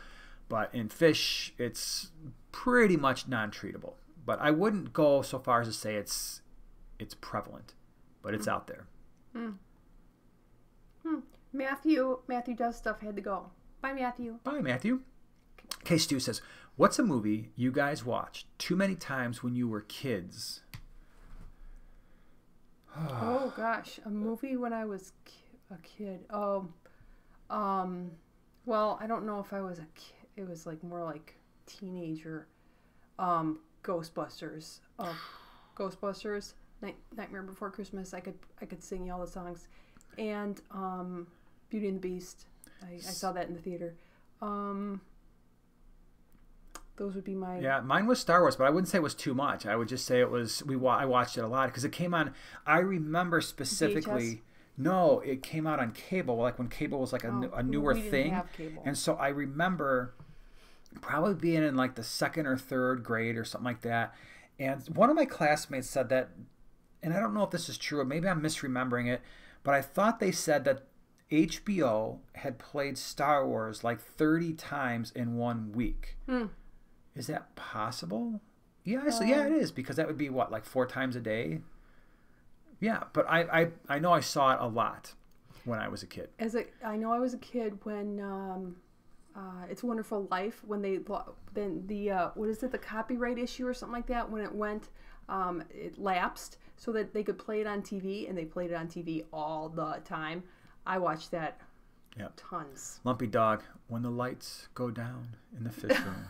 but in fish it's pretty much non-treatable. But I wouldn't go so far as to say it's it's prevalent, but it's mm. out there. Mm. Matthew Matthew does stuff. Had to go. Bye, Matthew. Bye, Matthew. K Stu says, "What's a movie you guys watched too many times when you were kids?" oh gosh, a movie when I was a kid. Oh, um, well, I don't know if I was a kid. It was like more like teenager um, Ghostbusters. Uh, Ghostbusters, Night, Nightmare Before Christmas. I could I could sing you all the songs, and um, Beauty and the Beast. I, I saw that in the theater. Um, those would be my yeah. Mine was Star Wars, but I wouldn't say it was too much. I would just say it was. We I watched it a lot because it came on. I remember specifically. VHS? No, it came out on cable, like when cable was like a, oh, a newer thing. And so I remember probably being in like the second or third grade or something like that. And one of my classmates said that, and I don't know if this is true, maybe I'm misremembering it, but I thought they said that HBO had played Star Wars like 30 times in one week. Hmm. Is that possible? Yeah, so yeah, it um, because that would be what like four times a day. Yeah, but I I, I know I saw it a lot when I was a kid. As a I know I was a kid when um, uh, It's a Wonderful Life when they then the uh, what is it the copyright issue or something like that when it went um, it lapsed so that they could play it on TV and they played it on TV all the time. I watched that. Yep. Tons. Lumpy dog. When the lights go down in the fish room.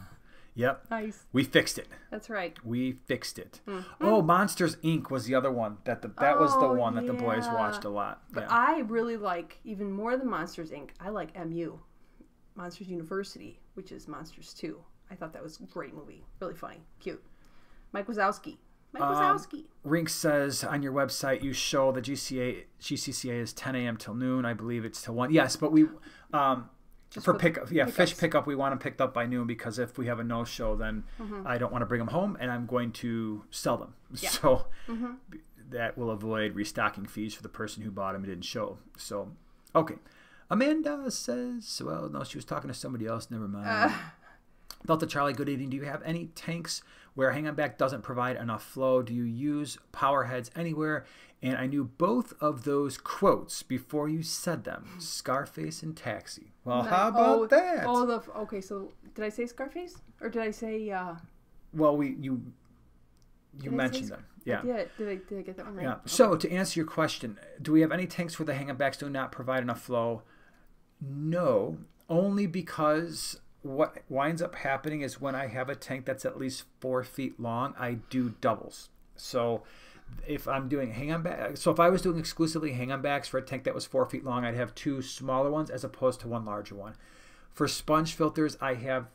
Yep. Nice. We fixed it. That's right. We fixed it. Mm-hmm. Oh, Monsters Inc. was the other one that the that oh, was the one that the boys watched a lot. But yeah. I really like even more than Monsters Inc. I like MU. Monsters University, which is Monsters 2. I thought that was a great movie. Really funny. Cute. Mike Wazowski. Mike um, Rink says on your website you show the GCA GCCA is 10 a.m. till noon. I believe it's till 1. Yes, but we um, Just for pickup, yeah, fish pickups. pickup. We want them picked up by noon because if we have a no show, then Mm-hmm. I don't want to bring them home, and I'm going to sell them. Yeah. So Mm-hmm. that will avoid restocking fees for the person who bought them and didn't show. So, okay. Amanda says, well, no, she was talking to somebody else. Never mind. Uh, Delta Charlie, good evening. Do you have any tanks where hang on back doesn't provide enough flow? Do you use power heads anywhere? And I knew both of those quotes before you said them Scarface and Taxi. Well, how about oh, that? Oh, the okay. So did I say Scarface or did I say? Uh, well, we you you Did mentioned them. Yeah. I did. Did I, did I get that one right? Yeah. So to answer your question, do we have any tanks where the hang on backs do not provide enough flow? No, only because what winds up happening is when I have a tank that's at least four feet long, I do doubles. So if I'm doing hang on back, so if I was doing exclusively hang on backs for a tank that was four feet long, I'd have two smaller ones as opposed to one larger one. For sponge filters, I have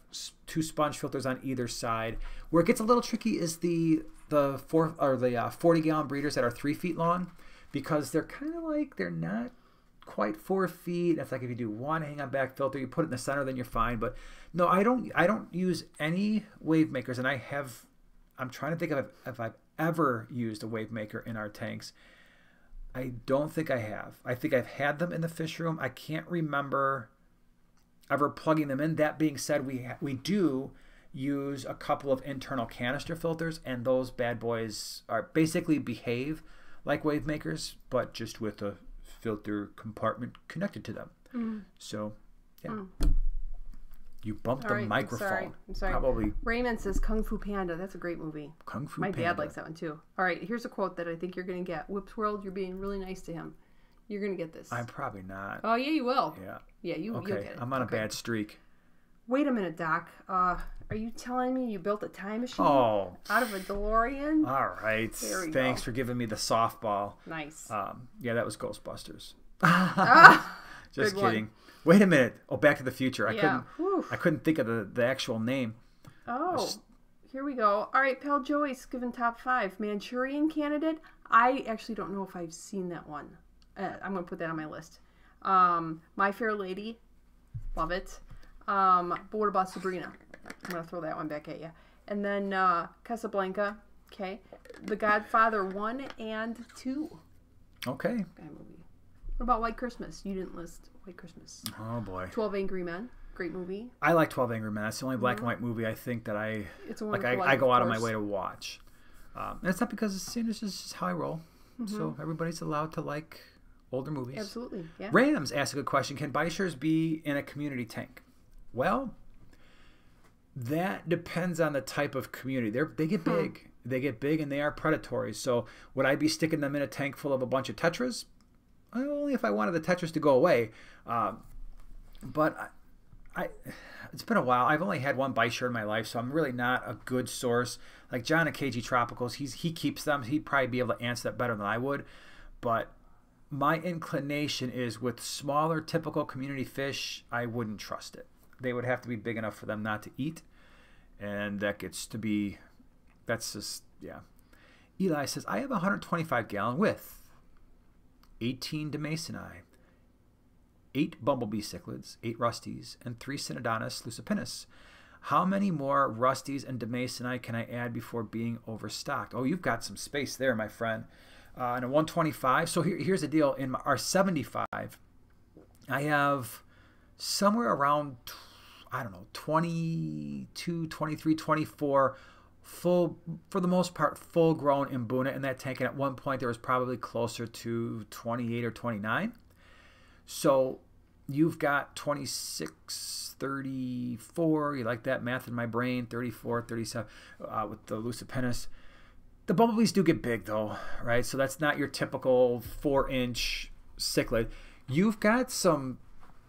two sponge filters on either side. Where it gets a little tricky is the the four or the uh, 40 gallon breeders that are three feet long, because they're kind of like they're not quite four feet. It's like if you do one hang on back filter, you put it in the center, then you're fine. But no, I don't. I don't use any wave makers, and I have. I'm trying to think of if, if I've ever used a wave maker in our tanks. I don't think I have. I think I've had them in the fish room. I can't remember ever plugging them in. That being said, we ha- we do use a couple of internal canister filters, and those bad boys are basically behave like wave makers, but just with a filter compartment connected to them. Mm. So, yeah. You bumped All the right, I'm microphone. sorry. I'm sorry. Probably Raymond says Kung Fu Panda. That's a great movie. Kung Fu Panda. My Panda. dad likes that one too. All right, here's a quote that I think you're going to get. Whips World, you're being really nice to him. You're going to get this. I'm probably not. Oh, yeah, you will. Yeah. Yeah, you, you'll Okay. get it. I'm on a bad streak. Wait a minute, Doc. Uh, are you telling me you built a time machine Oh. out of a DeLorean? All right. Thanks go. for giving me the softball. nice. Um, yeah, that was Ghostbusters. ah, Just Good one. Wait a minute. Oh, Back to the Future. I yeah. couldn't. Whew. I couldn't think of the, the actual name. Oh, here we go. All right, Pal Joey's given top five. Manchurian Candidate. I actually don't know if I've seen that one. Uh, I'm going to put that on my list. Um, My Fair Lady. Love it. Um, but what about Sabrina? I'm going to throw that one back at you. And then uh, Casablanca. Okay. The Godfather 1 and 2. Okay. What about White Christmas? You didn't list White Christmas. Oh boy. 12 Angry Men. Great movie. I like Twelve Angry Men. That's the only black and white movie I think that I It's a like. I, life, I go out of my way to watch. Um, and it's not because it's, it's just how I roll. So everybody's allowed to like older movies. Mm-hmm. Absolutely. Yeah. Rams asked a good question. Can Bichirs be in a community tank? Well, that depends on the type of community. They're, they get big. They get big and they are predatory. So would I be sticking them in a tank full of a bunch of tetras? Only if I wanted the tetras to go away. Um, but I, I, it's been a while. I've only had one Bichir in my life, so I'm really not a good source. Like John at KG Tropicals, he's he keeps them. He'd probably be able to answer that better than I would. But my inclination is with smaller, typical community fish, I wouldn't trust it. They would have to be big enough for them not to eat, and that gets to be, that's just yeah. Eli says I have a 125 gallon with 18 Demasoni, eight bumblebee cichlids, eight rusties, and three Synodontis lucipinnis. How many more rusties and Demasoni can I add before being overstocked? Oh, you've got some space there, my friend. Uh, and a 125. So here, here's the deal. In our 75, I have somewhere around, I don't know, 22, 23, 24 full, for the most part, full grown Mbuna in that tank. And at one point, there was probably closer to 28 or 29. So you've got 26, 34. You like that math in my brain? 34, 37 uh, with the Lucipinnis. The bumblebees do get big though, right? So that's not your typical four inch cichlid. You've got some.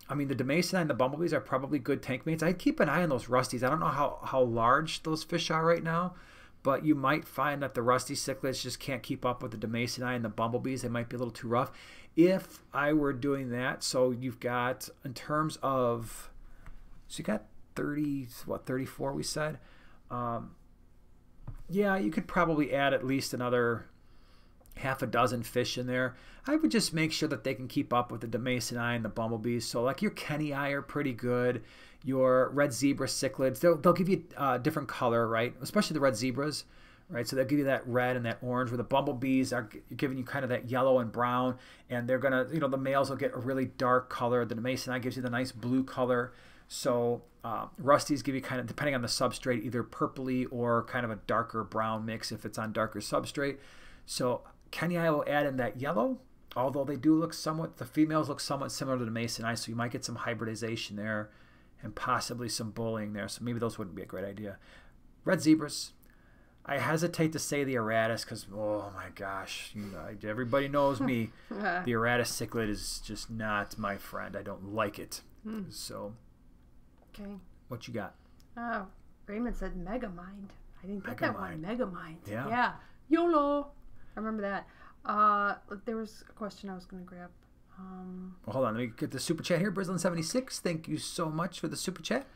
I mean, the Demasoni and the bumblebees are probably good tank mates. I'd keep an eye on those rusties. I don't know how, how large those fish are right now, but you might find that the rusty cichlids just can't keep up with the Demasoni and the bumblebees. They might be a little too rough. If I were doing that, so you've got in terms of, so you got 30, what, 34 we said? Um, yeah, you could probably add at least another half a dozen fish in there. I would just make sure that they can keep up with the Demasoni and the bumblebees. So like your Kenyi are pretty good. Your red zebra cichlids, they'll, they'll give you a different color, right? Especially the red zebras, right? So they'll give you that red and that orange where the bumblebees are giving you kind of that yellow and brown. And they're going to, you know, the males will get a really dark color. The Demasoni gives you the nice blue color. So uh, Rusties give you kind of, depending on the substrate, either purpley or kind of a darker brown mix if it's on darker substrate. So Kenyi will add in that yellow, although they do look somewhat, the females look somewhat similar to the Mason Masoni, so you might get some hybridization there and possibly some bullying there. So maybe those wouldn't be a great idea. Red zebras. I hesitate to say the Auratus because, oh my gosh, you know, everybody knows me. the Auratus cichlid is just not my friend. I don't like it. Hmm. So, okay. What you got? Oh, Raymond said Megamind. I didn't get Megamind. that one. Megamind. Yeah. Yeah. YOLO. I remember that. Uh, there was a question I was going to grab. Um, well, hold on. Let me get the super chat here. Brislin76, thank you so much for the super chat.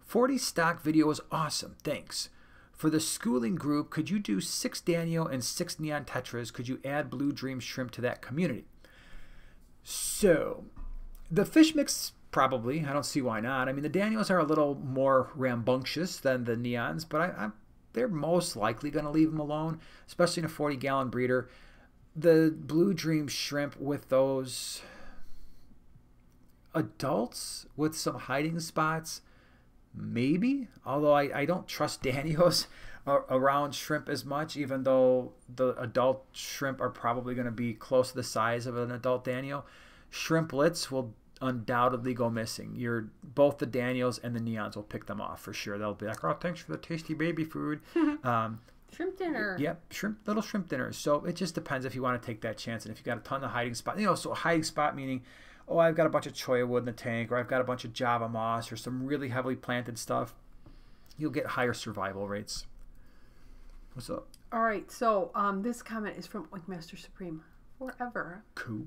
40 stock video was awesome. Thanks. For the schooling group, could you do six Danio and six Neon Tetras? Could you add Blue Dream Shrimp to that community? So, the fish mix, probably. I don't see why not. I mean, the Danios are a little more rambunctious than the Neons, but I, I'm they're most likely going to leave them alone, especially in a 40 gallon breeder. The Blue Dream shrimp with those adults with some hiding spots, maybe. Although I, I don't trust Danios around shrimp as much, even though the adult shrimp are probably going to be close to the size of an adult Danio. Shrimplets will undoubtedly go missing. You're both the Danios and the Neons will pick them off for sure. They'll be like, "Oh, thanks for the tasty baby food." um, shrimp dinner. Yep, shrimp little shrimp dinners. So it just depends if you want to take that chance and if you got a ton of hiding spot. You know, so hiding spot meaning, oh, I've got a bunch of cholla wood in the tank, or I've got a bunch of Java moss, or some really heavily planted stuff. You'll get higher survival rates. What's up? All right, so um, this comment is from Oinkmaster Supreme. Forever. Cool.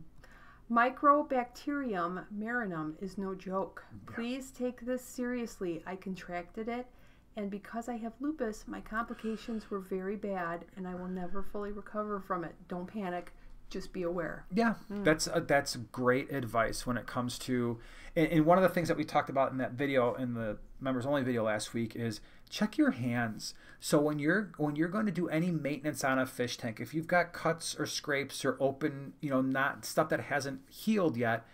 Mycobacterium marinum is no joke. Please take this seriously. I contracted it, and because I have lupus, my complications were very bad, and I will never fully recover from it. Don't panic. Just be aware. Yeah, mm. that's uh, that's great advice when it comes to. And, and one of the things that we talked about in that video in the members only video last week is check your hands. So when you're when you're going to do any maintenance on a fish tank, if you've got cuts or scrapes or open, you know, not stuff that hasn't healed yet,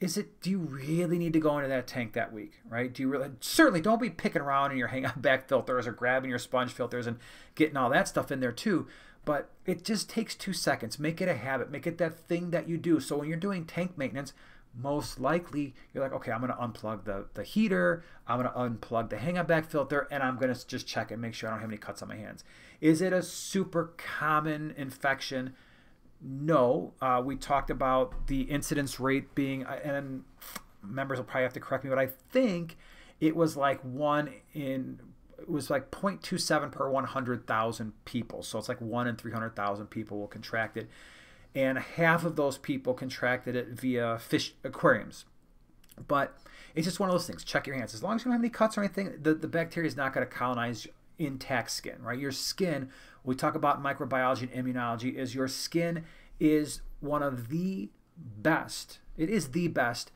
is it do you really need to go into that tank that week, right? Do you really certainly don't be picking around in your hang back filters or grabbing your sponge filters and getting all that stuff in there too. But it just takes two seconds. Make it a habit. Make it that thing that you do. So when you're doing tank maintenance, most likely you're like, okay, I'm going to unplug the, the heater, I'm going to unplug the hang on back filter, and I'm going to just check and make sure I don't have any cuts on my hands. Is it a super common infection? No. Uh, we talked about the incidence rate being, uh, and members will probably have to correct me, but I think it was like one in, it was like 0.27 per 100,000 people. So it's like one in 300,000 people will contract it and half of those people contracted it via fish aquariums. But it's just one of those things. Check your hands. As long as you don't have any cuts or anything, the, the bacteria is not going to colonize intact skin, right? Your skin, we talk about microbiology and immunology, is your skin is one of the best, it is the best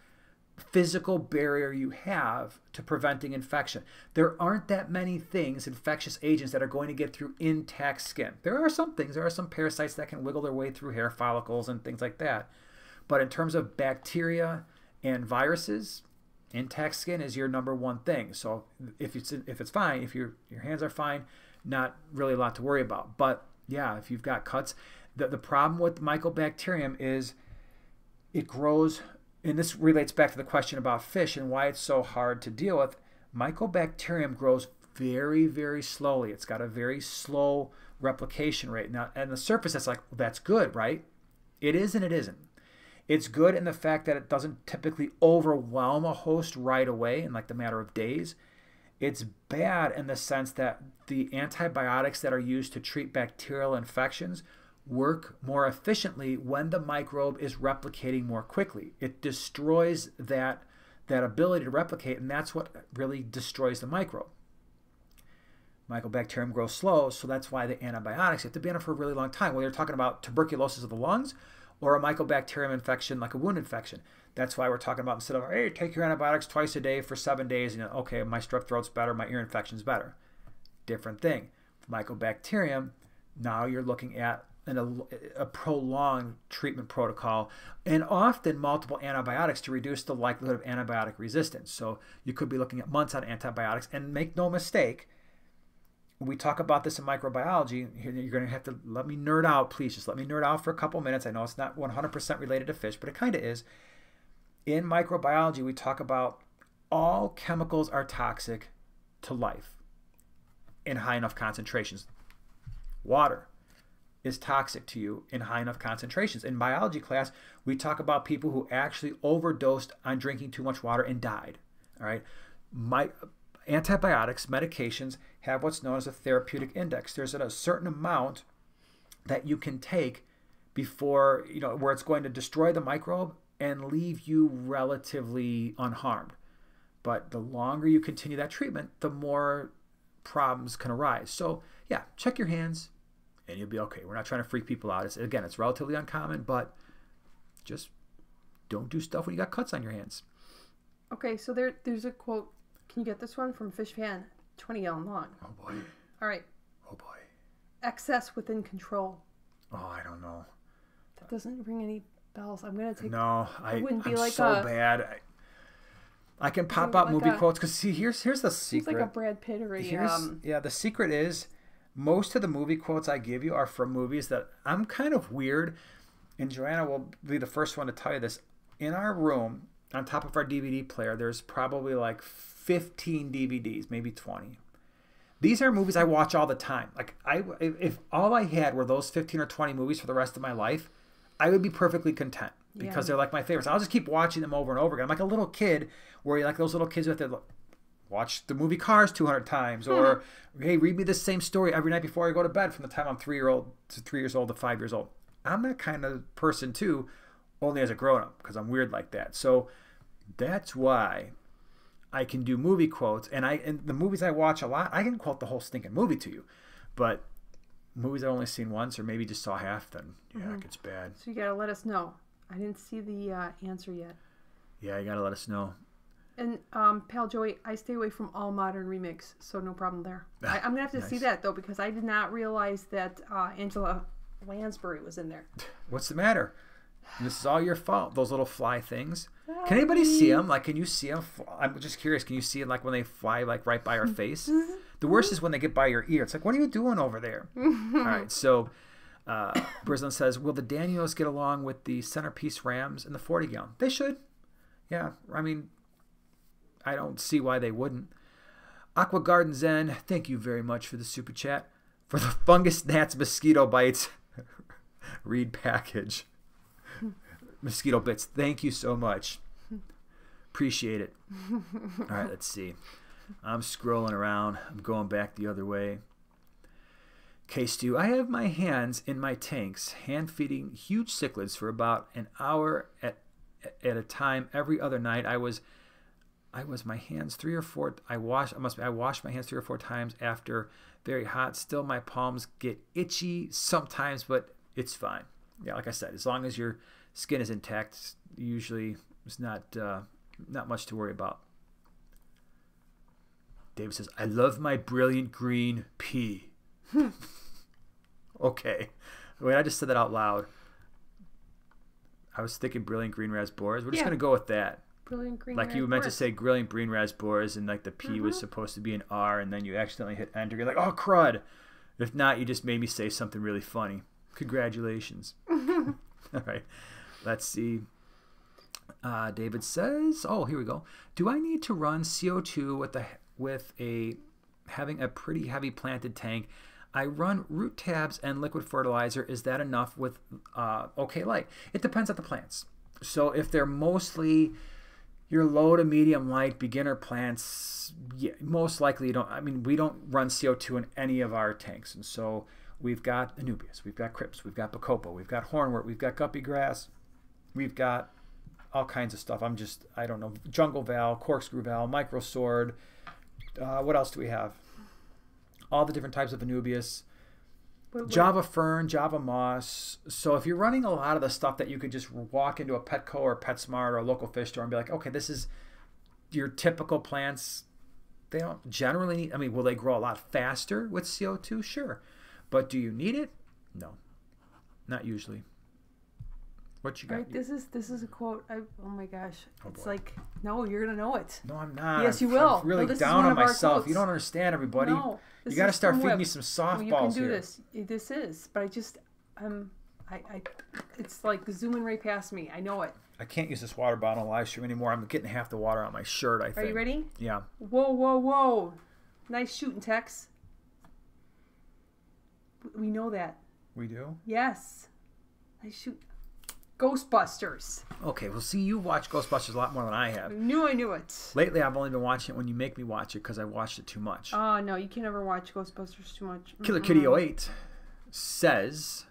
physical barrier you have to preventing infection. There aren't that many things, infectious agents, that are going to get through intact skin. There are some things, there are some parasites that can wiggle their way through hair follicles and things like that. But in terms of bacteria and viruses, intact skin is your number one thing. So if it's if it's fine, if your your hands are fine, not really a lot to worry about. But yeah, if you've got cuts, the, the problem with mycobacterium is it grows and this relates back to the question about fish and why it's so hard to deal with. Mycobacterium grows very, very slowly. It's got a very slow replication rate. Now, and the surface, that's like, well, that's good, right? It is and it isn't. It's good in the fact that it doesn't typically overwhelm a host right away in like the matter of days. It's bad in the sense that the antibiotics that are used to treat bacterial infections work more efficiently when the microbe is replicating more quickly. It destroys that, that ability to replicate, and that's what really destroys the microbe. Mycobacterium grows slow, so that's why the antibiotics have to be on it for a really long time. Whether you're talking about tuberculosis of the lungs or a mycobacterium infection like a wound infection. That's why we're talking about instead of, hey, take your antibiotics twice a day for seven days, and you know, okay, my strep throat's better, my ear infection's better. Different thing. Mycobacterium, now you're looking at an, a, a prolonged treatment protocol and often multiple antibiotics to reduce the likelihood of antibiotic resistance. So you could be looking at months on antibiotics, and make no mistake, we talk about this in microbiology. You're going to have to let me nerd out, please. Just let me nerd out for a couple minutes. I know it's not 100% related to fish, but it kind of is. In microbiology, we talk about all chemicals are toxic to life in high enough concentrations. Water is toxic to you in high enough concentrations. In biology class, we talk about people who actually overdosed on drinking too much water and died. All right. My, antibiotics, medications, have what's known as a therapeutic index. There's a certain amount that you can take before, you know, where it's going to destroy the microbe and leave you relatively unharmed. But the longer you continue that treatment, the more problems can arise. So, yeah, check your hands and you'll be okay. We're not trying to freak people out. It's, again, it's relatively uncommon, but just don't do stuff when you got cuts on your hands. Okay, so there, there's a quote can you get this one from Fish Fan? 20 gallon long. Oh boy. All right. Oh boy. Excess within control. Oh, I don't know. That doesn't ring any bells. I'm gonna take. No, I wouldn't be I'm like so a, bad. I, I can pop out like movie a, quotes because see, here's here's the secret. like a Brad Pitt or a. Here's, um, yeah, the secret is most of the movie quotes I give you are from movies that I'm kind of weird, and Joanna will be the first one to tell you this. In our room, on top of our DVD player, there's probably like 15 DVDs, maybe 20. These are movies I watch all the time. Like I if all I had were those 15 or 20 movies for the rest of my life, I would be perfectly content because yeah. they're like my favorites. I'll just keep watching them over and over again. I'm like a little kid where you like those little kids with their watch the movie Cars 200 times, or hmm. hey, read me the same story every night before I go to bed from the time I'm three year old to three years old to five years old. I'm that kind of person too, only as a grown up because I'm weird like that. So that's why I can do movie quotes, and I and the movies I watch a lot, I can quote the whole stinking movie to you. But movies I've only seen once or maybe just saw half, then yeah, mm-hmm. it gets bad. So you gotta let us know. I didn't see the uh, answer yet. Yeah, you gotta let us know. And um, pal Joey, I stay away from all modern remix, so no problem there. I, am gonna have to nice. see that though because I did not realize that uh, Angela Lansbury was in there. What's the matter? This is all your fault. Those little fly things. Can anybody see them? Like, can you see them? I'm just curious. Can you see it like when they fly like right by our face? The worst is when they get by your ear. It's like, what are you doing over there? all right. So, uh, Brislin says, will the Danios get along with the centerpiece Rams in the 40 gallon? They should. Yeah. I mean, I don't see why they wouldn't. Aqua Garden Zen, thank you very much for the super chat. For the fungus gnats mosquito bites read package mosquito bits. Thank you so much. Appreciate it. All right, let's see. I'm scrolling around. I'm going back the other way. Okay, Stu, I have my hands in my tanks, hand feeding huge cichlids for about an hour at at a time every other night. I was I was my hands three or four I wash I must I wash my hands three or four times after very hot. Still my palms get itchy sometimes, but it's fine. Yeah, like I said, as long as you're skin is intact, usually it's not uh, not much to worry about. David says, "I love my brilliant green pea." okay, wait, I just said that out loud. I was thinking brilliant green raspberries. We're just yeah. gonna go with that. Brilliant green. Like you meant to say brilliant green raspberries, and like the P mm-hmm. was supposed to be an R, and then you accidentally hit enter. You're like, oh crud! If not, you just made me say something really funny. Congratulations. All right. Let's see. Uh, David says, "Oh, here we go. Do I need to run CO2 with a with a having a pretty heavy planted tank? I run root tabs and liquid fertilizer. Is that enough with uh, OK light? It depends on the plants. So if they're mostly your low to medium light beginner plants, most likely you don't. I mean, we don't run CO2 in any of our tanks, and so we've got Anubias, we've got Crypts, we've got Bacopa, we've got Hornwort, we've got Guppy Grass." We've got all kinds of stuff. I'm just, I don't know, jungle val, corkscrew val, micro sword. Uh, what else do we have? all the different types of Anubias. Java Fern, Java Moss. So if you're running a lot of the stuff that you could just walk into a Petco or PetSmart or a local fish store and be like, okay, this is your typical plants. They don't generally need, I mean, will they grow a lot faster with CO2? Sure. But do you need it? No. Not usually. What you got? Right, this is this is a quote. I, oh my gosh, it's boy. like no, you're gonna know it. no, I'm not. Yes, I'm- you will. I'm really No, down on myself. You don't understand, everybody. No, you got to start feeding Web. me some Well, softballs you can do here. this. This is, but I just um, I, I, it's like zooming right past me. I know it. I can't use this water bottle live stream anymore. I'm getting half the water on my shirt. I think. Are you ready? Yeah. Whoa, whoa, whoa! Nice shooting, Tex. We know that. We do. Yes. I shoot. Ghostbusters. Okay. Well, see, you watch Ghostbusters a lot more than I I have. knew I knew it. Lately, I've only been watching it when you make me watch it because I watched it too much. Oh no, you can never watch Ghostbusters too much. Killer. Kitty 08 says,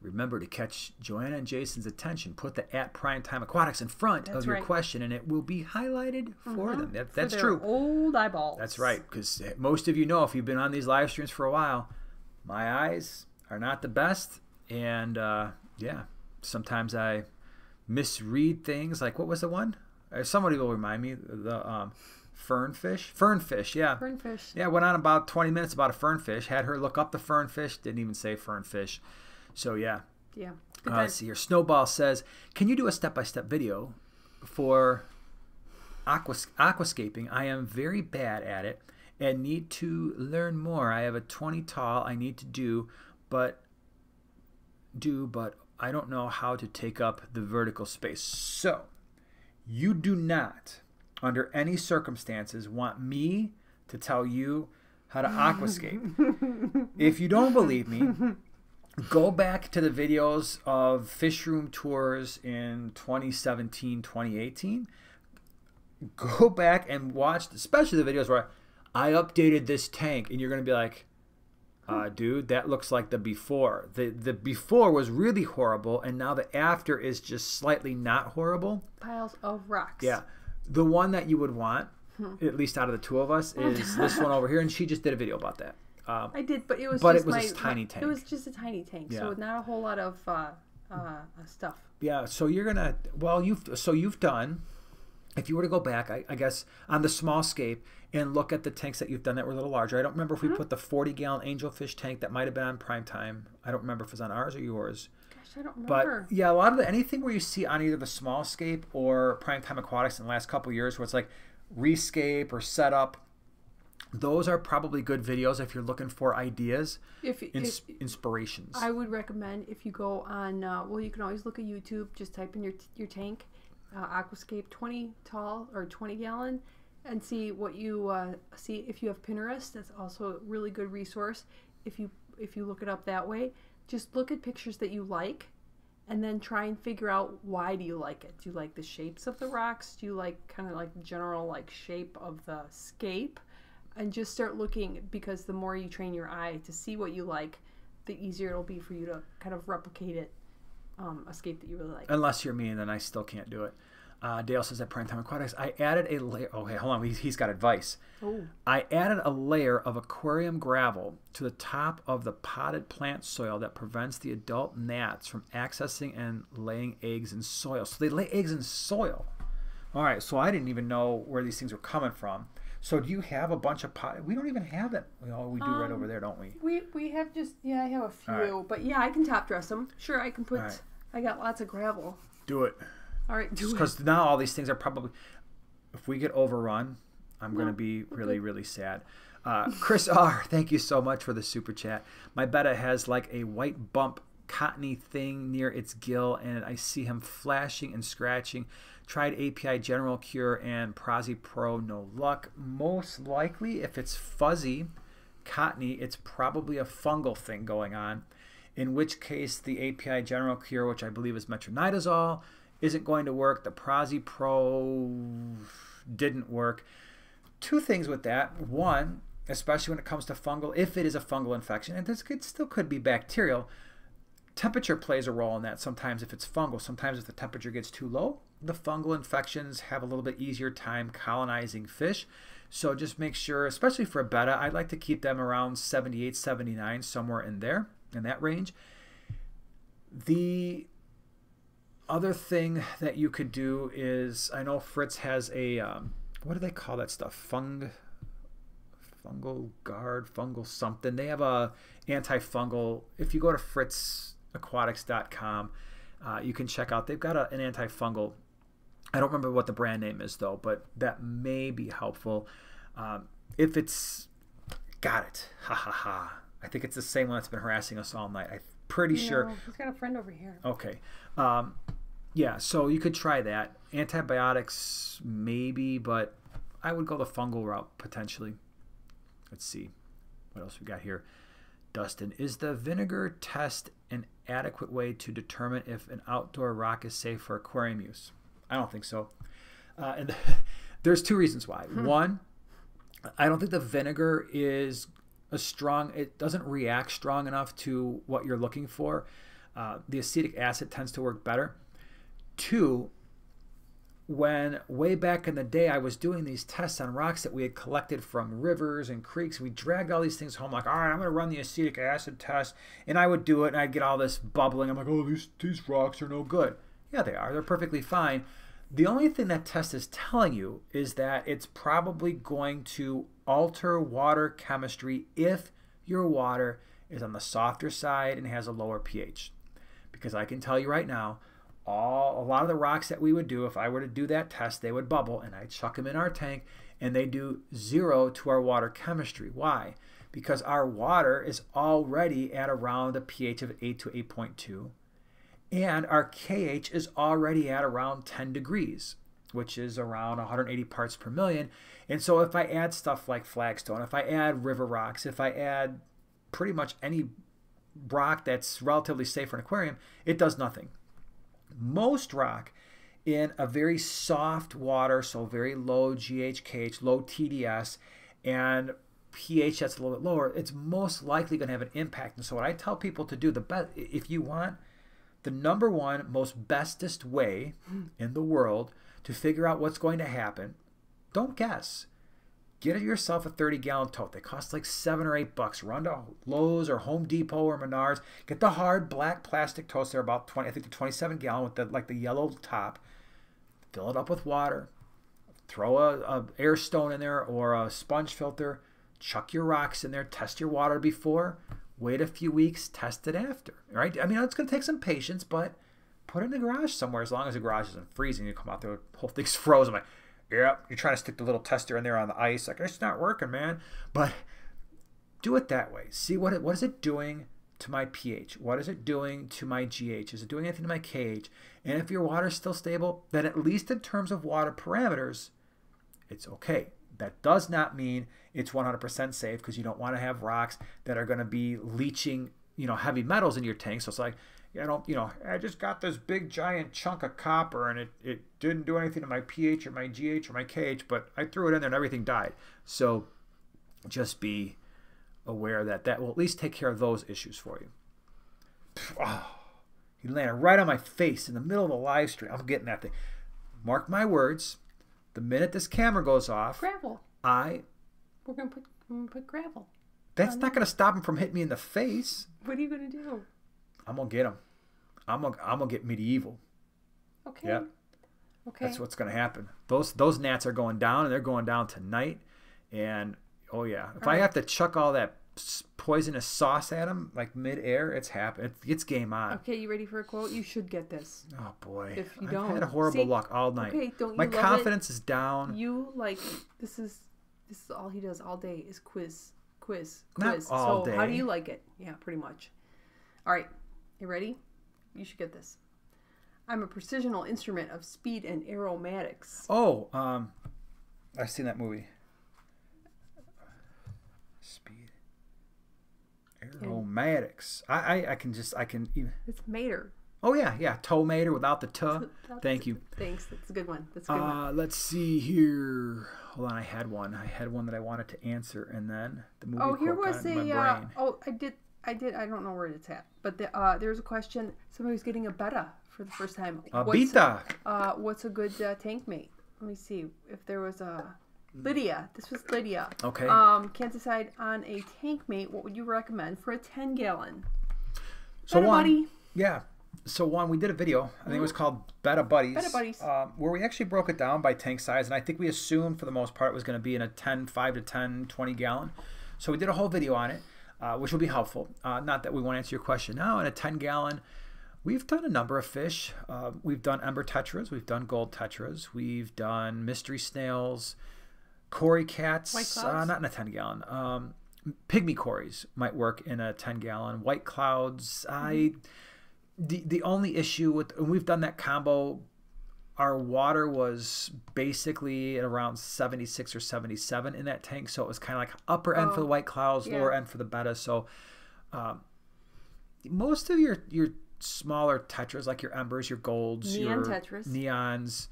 "Remember to catch Joanna and Jason's attention. Put the at Prime Time Aquatics in front That's of your right. question, and it will be highlighted for Mhm. them. That, For that's their true. Old eyeballs. That's right. Because most of you know, if you've been on these live streams for a while, my eyes are not the best, and uh, yeah, sometimes I misread things. Like what was the one? Uh, somebody will remind me. The um, fernfish. Fernfish. Yeah. Fernfish. Yeah, went on about 20 minutes about a fernfish. Had her look up the fernfish. Didn't even say fernfish. So yeah. Yeah. Uh, let's see here. Snowball says, "Can you do a step-by-step video for aquas- aquascaping? I am very bad at it and need to learn more. I have a 20 tall I need to do, but do but I don't know how to take up the vertical space. So, you do not under any circumstances want me to tell you how to aquascape. if you don't believe me, go back to the videos of fish room tours in 2017 2018 go back and watch especially the videos where i updated this tank and you're going to be like uh, dude that looks like the before the the before was really horrible and now the after is just slightly not horrible Piles of rocks. yeah the one that you would want at least out of the two of us is this one over here and she just did a video about that um, I did, but it was. But it just was a tiny tank. It was just a tiny tank, so not a whole lot of uh, uh, stuff. Yeah, so you're gonna well you've so you've done if you were to go back, I, I guess on the small scape and look at the tanks that you've done that were a little larger. I don't remember if we put the 40 gallon angelfish tank that might have been on prime time. I don't remember if it was on ours or yours. Gosh, I don't remember. But yeah, a lot of the anything where you see on either the small scape or prime time aquatics in the last couple years where it's like rescape or setup, those are probably good videos if you're looking for ideas, if, ins- if inspirations. I would recommend if you go on, uh, well, you can always look at YouTube. Just type in your your tank, uh, Aquascape 20 tall or 20 gallon, and see what you uh, see. If you have Pinterest, that's also a really good resource. If you if you look it up that way, just look at pictures that you like, and then try and figure out why do you like it. Do you like the shapes of the rocks? Do you like kind of like general like shape of the scape? And just start looking because the more you train your eye to see what you like, the easier it'll be for you to kind of replicate it, um, a scape that you really like. Unless you're me, and then I still can't do it. Uh, Dale says at Primetime Aquatics, I added a layer. Okay, hold on. He's, he's got advice. Oh, I added a layer of aquarium gravel to the top of the potted plant soil that prevents the adult gnats from accessing and laying eggs in soil. So they lay eggs in soil. All right, so I didn't even know where these things were coming from. So do you have a bunch of pot? We don't even have it. Oh, we do right Um, over there, don't we? we we have just yeah, I have a few, All but yeah, I can top dress them. Sure, I can put. All right. I got lots of gravel. Do it. All right, do because now all these things are probably if we get overrun i'm going to be really really sad. Uh, chris r thank you so much for the super chat. My betta has like a white bump cottony thing near its gill and i see him flashing and scratching. Tried api general cure and Prazi pro no luck. Most likely if it's fuzzy cottony it's probably a fungal thing going on in which case the API General Cure, which I believe is metronidazole, isn't going to work. The Prazi Pro didn't work. Two things with that. One, especially when it comes to fungal, if it is a fungal infection, and this could, still could be bacterial, temperature plays a role in that sometimes if it's fungal. Sometimes if the temperature gets too low, the fungal infections have a little bit easier time colonizing fish. So just make sure, especially for a betta, I'd like to keep them around 78, 79, somewhere in there, in that range. The other thing that you could do is, I know Fritz has a, um, what do they call that stuff? Fung, fungal guard, fungal something. They have a antifungal. If you go to fritzaquatics.com, uh, you can check out. They've got a, an antifungal I don't remember what the brand name is though, but that may be helpful. Um, if it's got it, ha ha ha. I think it's the same one that's been harassing us all night. I'm pretty No, sure. He's got a friend over here. Okay. Um, yeah, so you could try that. Antibiotics, maybe, but I would go the fungal route potentially. Let's see. What else we got here? Dustin, is the vinegar test an adequate way to determine if an outdoor rock is safe for aquarium use? I don't think so. Uh, and there's two reasons why. One, I don't think the vinegar is a strong, it doesn't react strong enough to what you're looking for. Uh, the acetic acid tends to work better. Two, when way back in the day I was doing these tests on rocks that we had collected from rivers and creeks, we dragged all these things home like, all right, I'm going to run the acetic acid test, and I would do it, and I'd get all this bubbling. I'm like, oh, these these rocks are no good. Yeah, they are. They're perfectly fine. The only thing that test is telling you is that it's probably going to alter water chemistry if your water is on the softer side and has a lower pH. Because I can tell you right now, all a lot of the rocks that we would do, if I were to do that test, they would bubble and I'd chuck them in our tank and they do zero to our water chemistry. Why? Because our water is already at around a pH of 8 to 8.2 and our KH is already at around 10 degrees, which is around 180 parts per million. And so if I add stuff like flagstone, if I add river rocks, if I add pretty much any rock that's relatively safe for an aquarium, it does nothing. Most rock in a very soft water, so very low GHKH, low TDS, and pH that's a little bit lower, it's most likely going to have an impact. And so what I tell people to do, the best, if you want the number one most bestest way in the world to figure out what's going to happen, don't guess. Get yourself a 30 gallon tote. They cost like seven or eight bucks. Run to Lowe's or Home Depot or Menards. Get the hard black plastic totes. They're about 20, I think they're 27 gallon with the like the yellow top. Fill it up with water. Throw a, a air stone in there or a sponge filter. Chuck your rocks in there. Test your water before. Wait a few weeks. Test it after. Right? I mean, it's going to take some patience, but put it in the garage somewhere. As long as the garage isn't freezing, you come out there, the whole thing's frozen. I'm like, Yep, you're trying to stick the little tester in there on the ice. Like it's not working, man. But do it that way. See what it what is it doing to my pH? What is it doing to my GH? Is it doing anything to my KH? And if your water is still stable, then at least in terms of water parameters, it's okay. That does not mean it's 100% safe because you don't want to have rocks that are going to be leaching, you know, heavy metals in your tank. So it's like, I don't, you know, I just got this big giant chunk of copper and it, it didn't do anything to my pH or my GH or my KH, but I threw it in there and everything died. So just be aware that that will at least take care of those issues for you. Oh, he landed right on my face in the middle of the live stream. I'm getting that thing. Mark my words. The minute this camera goes off, Gravel. I. We're gonna put we're gonna put gravel. That's not going to stop him from hitting me in the face. What are you gonna do? I'm gonna get them. I'm gonna I'm gonna get medieval. Okay. Yep. Okay. That's what's gonna happen. Those those gnats are going down, and they're going down tonight. And oh yeah, if I Alright. have to chuck all that poisonous sauce at them like midair, it's happened. It's game on. Okay, you ready for a quote? You should get this. Oh boy, If you I've don't- I had a horrible See? luck all night. Okay, don't you My love it? confidence is down. You like this is this is all he does all day is quiz, quiz, quiz. Not all so how do you like it? Yeah, pretty much. All right, you ready? You should get this. I'm a precisional instrument of speed and aromatics. Oh, um, I've seen that movie. Speed. Aromatics. I, I I can just I can even. It's Mater. Oh yeah, yeah. Tomater without the tuh. Thank you. Thanks. That's a good one. That's a good one. Uh, let's see here. Hold on, I had one. I had one that I wanted to answer, and then the movie Oh, here was a. Uh, oh, I did. I did. I don't know where it's at, but the, uh, there's a question. Somebody was getting a betta for the first time. A What's- beta. Uh, what's a good uh, tank mate? Let me see if there was a Lydia. This was Lydia. Okay. Um, can't decide on a tank mate. What would you recommend for a 10 gallon? so Betta one, buddy. yeah. So one, we did a video. I think it was called Beta Buddies. Betta Buddies. Um, where we actually broke it down by tank size, and I think we assumed for the most part it was going to be in a 10, 5 to 10, 20 gallon. So we did a whole video on it, uh, which will be helpful. Uh, not that we won't answer your question now. In a 10 gallon, we've done a number of fish. Uh, we've done ember tetras, we've done gold tetras, we've done mystery snails, cory cats. Uh, not in a 10 gallon. Um, pygmy cories might work in a 10 gallon. White clouds, I. The, the only issue with and we've done that combo our water was basically at around 76 or 77 in that tank so it was kind of like upper end for Oh, the white clouds yeah. lower end for the beta so um, most of your your smaller tetras like your embers your golds Neon your tetras. neons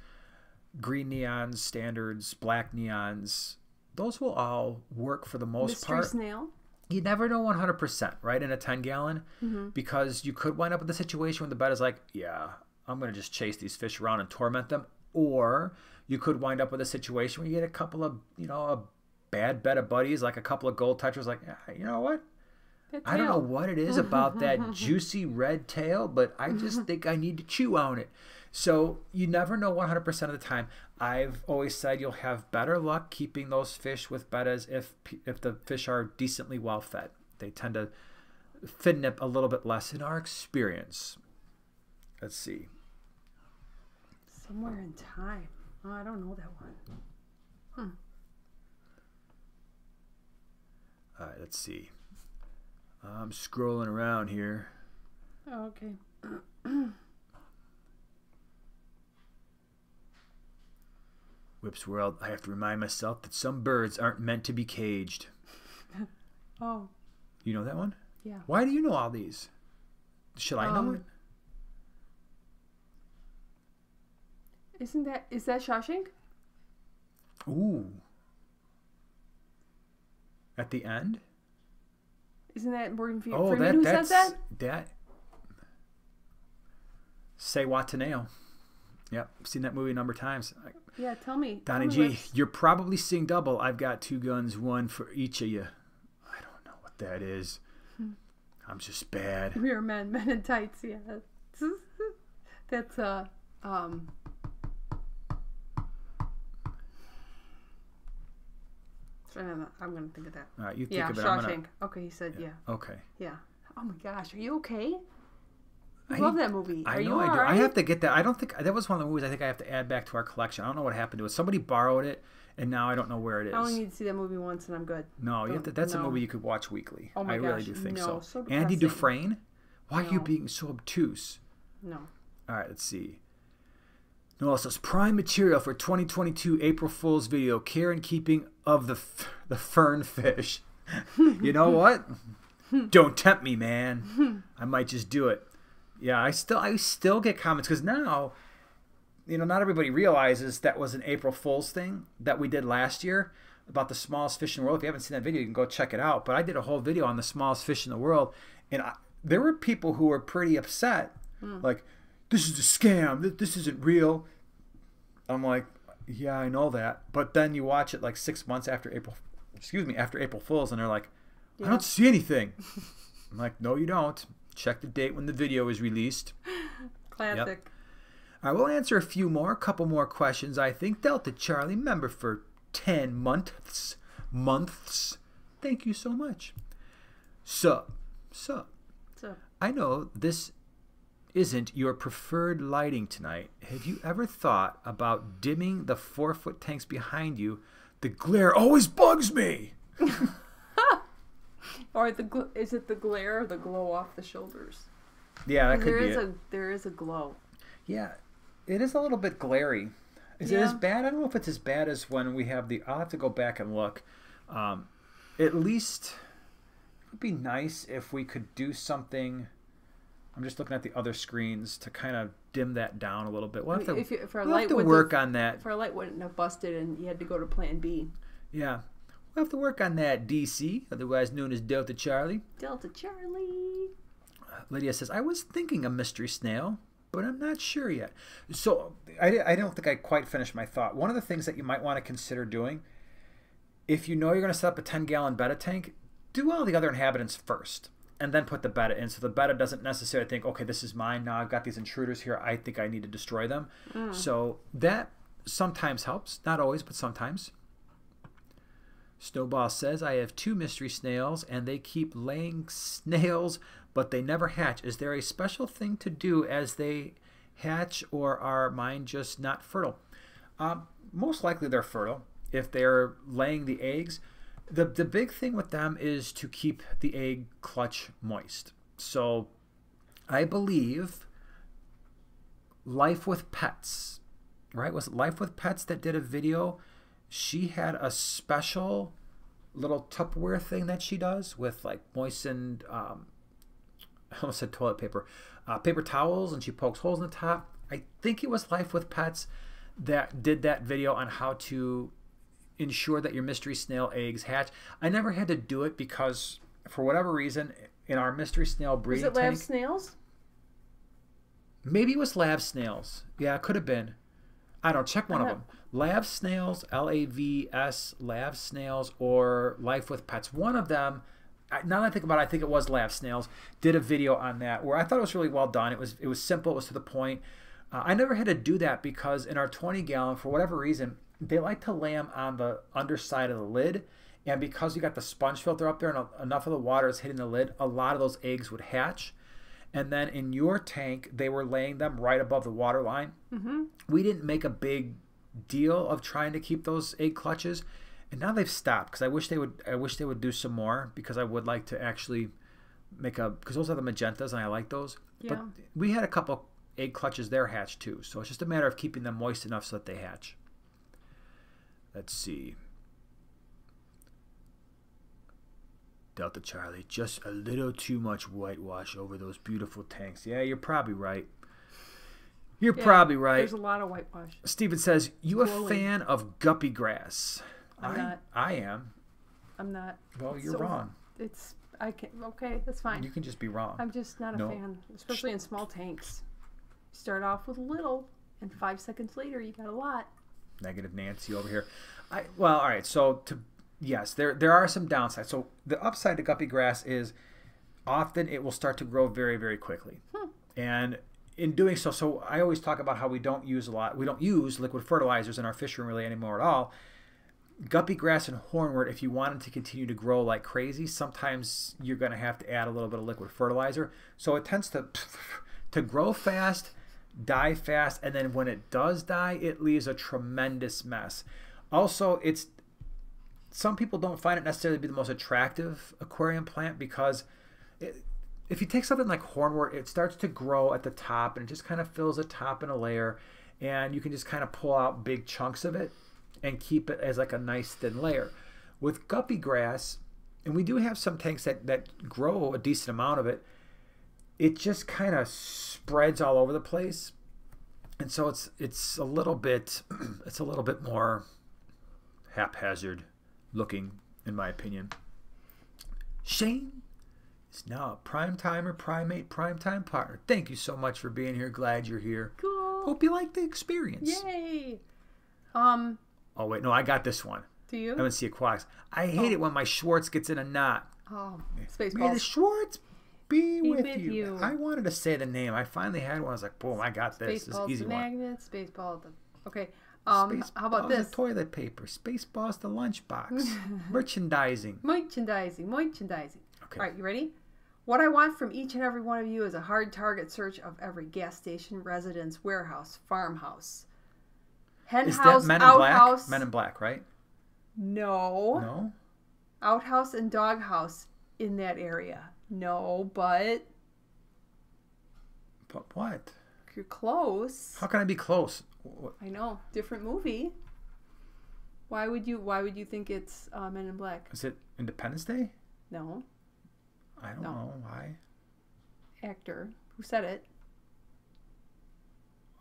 green neons standards black neons those will all work for the most Mystery part snail. you never know 100% right in a 10 gallon Mm-hmm. because you could wind up with a situation where the bed is like yeah i'm going to just chase these fish around and torment them. Or you could wind up with a situation where you get a couple of you know a bad bed of buddies like a couple of gold tetras like "Ah, you know what? I don't know what it is about that juicy red tail but i just think i need to chew on it. So you never know 100% of the time. I've always said you'll have better luck keeping those fish with bettas if if the fish are decently well fed. They tend to fin nip a little bit less. In our experience let's see Somewhere in time. Oh, I don't know that one. Hmm. all right let's see i'm scrolling around here Oh, okay. whips world i have to remind myself that some birds aren't meant to be caged Oh, you know that one yeah. Why do you know all these? Should I know Um, it? Isn't that is that Shawshank? Ooh. At the end? Isn't that Morgan Oh, Freeman that who that's says that? that. Zihuatanejo. Yep, seen that movie a number of times. Yeah, tell me. Donnie tell me G, what's- you're probably seeing double. I've got two guns, one for each of you. I don't know what that is. Hmm. I'm just bad. We are men, men in tights. Yeah, that's uh um. I'm gonna think of that. All right, you think Yeah, of it. Shawshank. gonna. Okay, he said yeah. Okay. yeah, Oh my gosh, are you okay? I I love that movie. I are know you I do. alright? I have to get that. I don't think that was one of the movies I think I have to add back to our collection. I don't know what happened to it. Somebody borrowed it, and now I don't know where it is. I only need to see that movie once and I'm good. no, you have to, that's a movie you could watch weekly. Oh my I really gosh, do think no, so. so Andy. Dufresne. Why are you being so obtuse? No. All right, let's see. Says prime material for 2022 April Fool's video. Care and keeping of the f- the fern fish. you know what? Don't tempt me, man. I might just do it. Yeah, I still I still get comments because now, you know, not everybody realizes that was an April Fool's thing that we did last year about the smallest fish in the world. If you haven't seen that video, you can go check it out. But I did a whole video on the smallest fish in the world, and I, there were people who were pretty upset, hmm. like, "This is a scam. This isn't real." I'm like, "Yeah, I know that," but then you watch it like six months after April, excuse me, after April Fools, and they're like, "I don't see anything." I'm like, "No, you don't. Check the date when the video is released." Classic. I will answer a few more, a couple more questions. I think Delta Charlie, member for ten months, months. Thank you so much. So, so So I know this isn't your preferred lighting tonight. Have you ever thought about dimming the four foot tanks behind you? The glare always bugs me. or the gl- is it the glare or the glow off the shoulders? Yeah, that could There be is it. a there is a glow. Yeah, it is a little bit glary. Is it as bad? I don't know if it's as bad as when we have the. I'll have to go back and look. Um, at least it would be nice if we could do something. I'm just looking at the other screens to kind of dim that down a little bit. We'll have to, if, you- if our we'll have light to would work on that. if our light wouldn't have busted and you had to go to Plan B. Yeah. We'll have to work on that, DC, otherwise known as Delta Charlie. Delta Charlie. Uh, Lydia says, I was thinking a mystery snail, but I'm not sure yet. So I, I don't think I quite finished my thought. One of the things that you might want to consider doing, if you know you're going to set up a 10 gallon betta tank, do all the other inhabitants first and then put the betta in. So the betta doesn't necessarily think, okay, this is mine. Now I've got these intruders here. I think I need to destroy them. Mm. So that sometimes helps. Not always, but sometimes. Snowball says, I have two mystery snails and they keep laying snails, but they never hatch. Is there a special thing to do as they hatch, or are mine just not fertile? Um, most likely they're fertile if they're laying the eggs. The, the big thing with them is to keep the egg clutch moist. So I believe Life with Pets, right? Was it Life with Pets that did a video? She had a special little Tupperware thing that she does with like moistened, um, I almost said toilet paper, uh, paper towels, and she pokes holes in the top. I think it was Life with Pets that did that video on how to ensure that your mystery snail eggs hatch. I never had to do it because, for whatever reason, in our mystery snail breeding Was it lab tank, snails? maybe it was lab snails. Yeah, it could have been. I don't know, check one of them. Lab snails, L A V S, lab snails, or Life with Pets. One of them. Now that I think about it, I think it was Lab Snails. Did a video on that where I thought it was really well done. It was it was simple. It was to the point. Uh, I never had to do that because in our 20 gallon, for whatever reason, they like to lay them on the underside of the lid. And because you got the sponge filter up there and enough of the water is hitting the lid, a lot of those eggs would hatch. And then in your tank, they were laying them right above the water line. Mm-hmm. We didn't make a big deal of trying to keep those egg clutches, and now they've stopped because I wish they would. I wish they would do some more because I would like to actually make a because those are the magentas and I like those. Yeah. But we had a couple egg clutches there hatch too, so it's just a matter of keeping them moist enough so that they hatch. Let's see. Delta Charlie, just a little too much whitewash over those beautiful tanks. Yeah, you're probably right. You're yeah, probably right. There's a lot of whitewash. Steven says, "You Glowing. a fan of guppy grass?" I'm I, not. I am. I'm not. Well, you're so, wrong. It's I can okay, that's fine. You can just be wrong. I'm just not a no. fan, especially in small tanks. Start off with little, and five seconds later, you got a lot. Negative Nancy over here. I well, all right. So to yes, there there are some downsides. So the upside to guppy grass is often it will start to grow very very quickly, hmm. and in doing so, so I always talk about how we don't use a lot. We don't use liquid fertilizers in our fish room really anymore at all. Guppy grass and hornwort, if you want them to continue to grow like crazy, sometimes you're going to have to add a little bit of liquid fertilizer. So it tends to to grow fast, die fast, and then when it does die, it leaves a tremendous mess. Also, it's some people don't find it necessarily to be the most attractive aquarium plant because it, if you take something like hornwort, it starts to grow at the top and it just kind of fills the top in a layer, and you can just kind of pull out big chunks of it and keep it as like a nice thin layer. With guppy grass, and we do have some tanks that, that grow a decent amount of it, it just kind of spreads all over the place. And so it's it's a little bit it's a little bit more haphazard looking, in my opinion. Shane is now a prime timer, primate, prime time partner. Thank you so much for being here. Glad you're here. Cool. Hope you like the experience. Yay. Um. Oh wait, no, I got this one. Do you? I to see aquatics. I hate oh. it when my Schwartz gets in a knot. Oh, space May the Schwartz be, be with, with you. you. I wanted to say the name. I finally had one. I was like, boom, I got this. Spaceballs, this is easy the magnet, Spaceball, the okay. Um, how about this? The toilet paper. Spaceballs, the lunchbox. merchandising. Merchandising. Merchandising. Okay. All right, you ready? What I want from each and every one of you is a hard target search of every gas station, residence, warehouse, farmhouse, hen is house, Men in outhouse. Black? Men in Black, right? No. No. Outhouse and doghouse in that area. No, but. But what? You're close. How can I be close? I know, different movie. Why would you? Why would you think it's uh, Men in Black? Is it Independence Day? No. I don't no. know why. Actor who said it.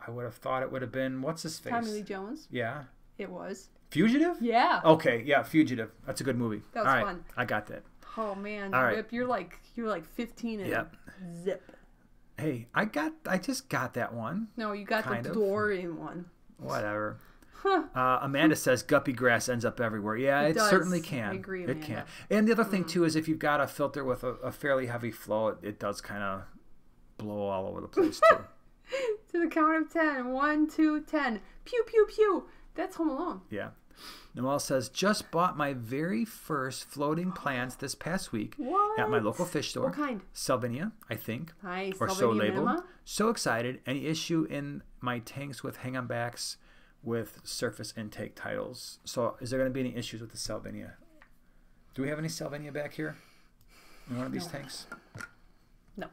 I would have thought it would have been what's his face. Tommy Lee Jones. Yeah. It was. Fugitive? Yeah. Okay, yeah, Fugitive. That's a good movie. That was All right, fun. I got that. Oh man, All right. Rip, you're like you're like 15 and Yep. zip. Hey, I got, I just got that one. No, you got the of. DeLorean one. Whatever. Huh. Uh, Amanda says guppy grass ends up everywhere. Yeah, it, It certainly I can. agree, It can. And the other thing too is if you've got a filter with a, a fairly heavy flow, it, it does kind of blow all over the place too. To the count of 10. 1, 2, 10. Pew pew pew. That's Home Alone. yeah. Noel says just bought my very first floating plants this past week What? at my local fish store. What kind? Salvinia, I think. Nice. or so labeled. minima? So excited. Any issue in my tanks with hang on backs with surface intake titles? So is there going to be any issues with the Salvinia? Do we have any Salvinia back here in one of these No. tanks? No.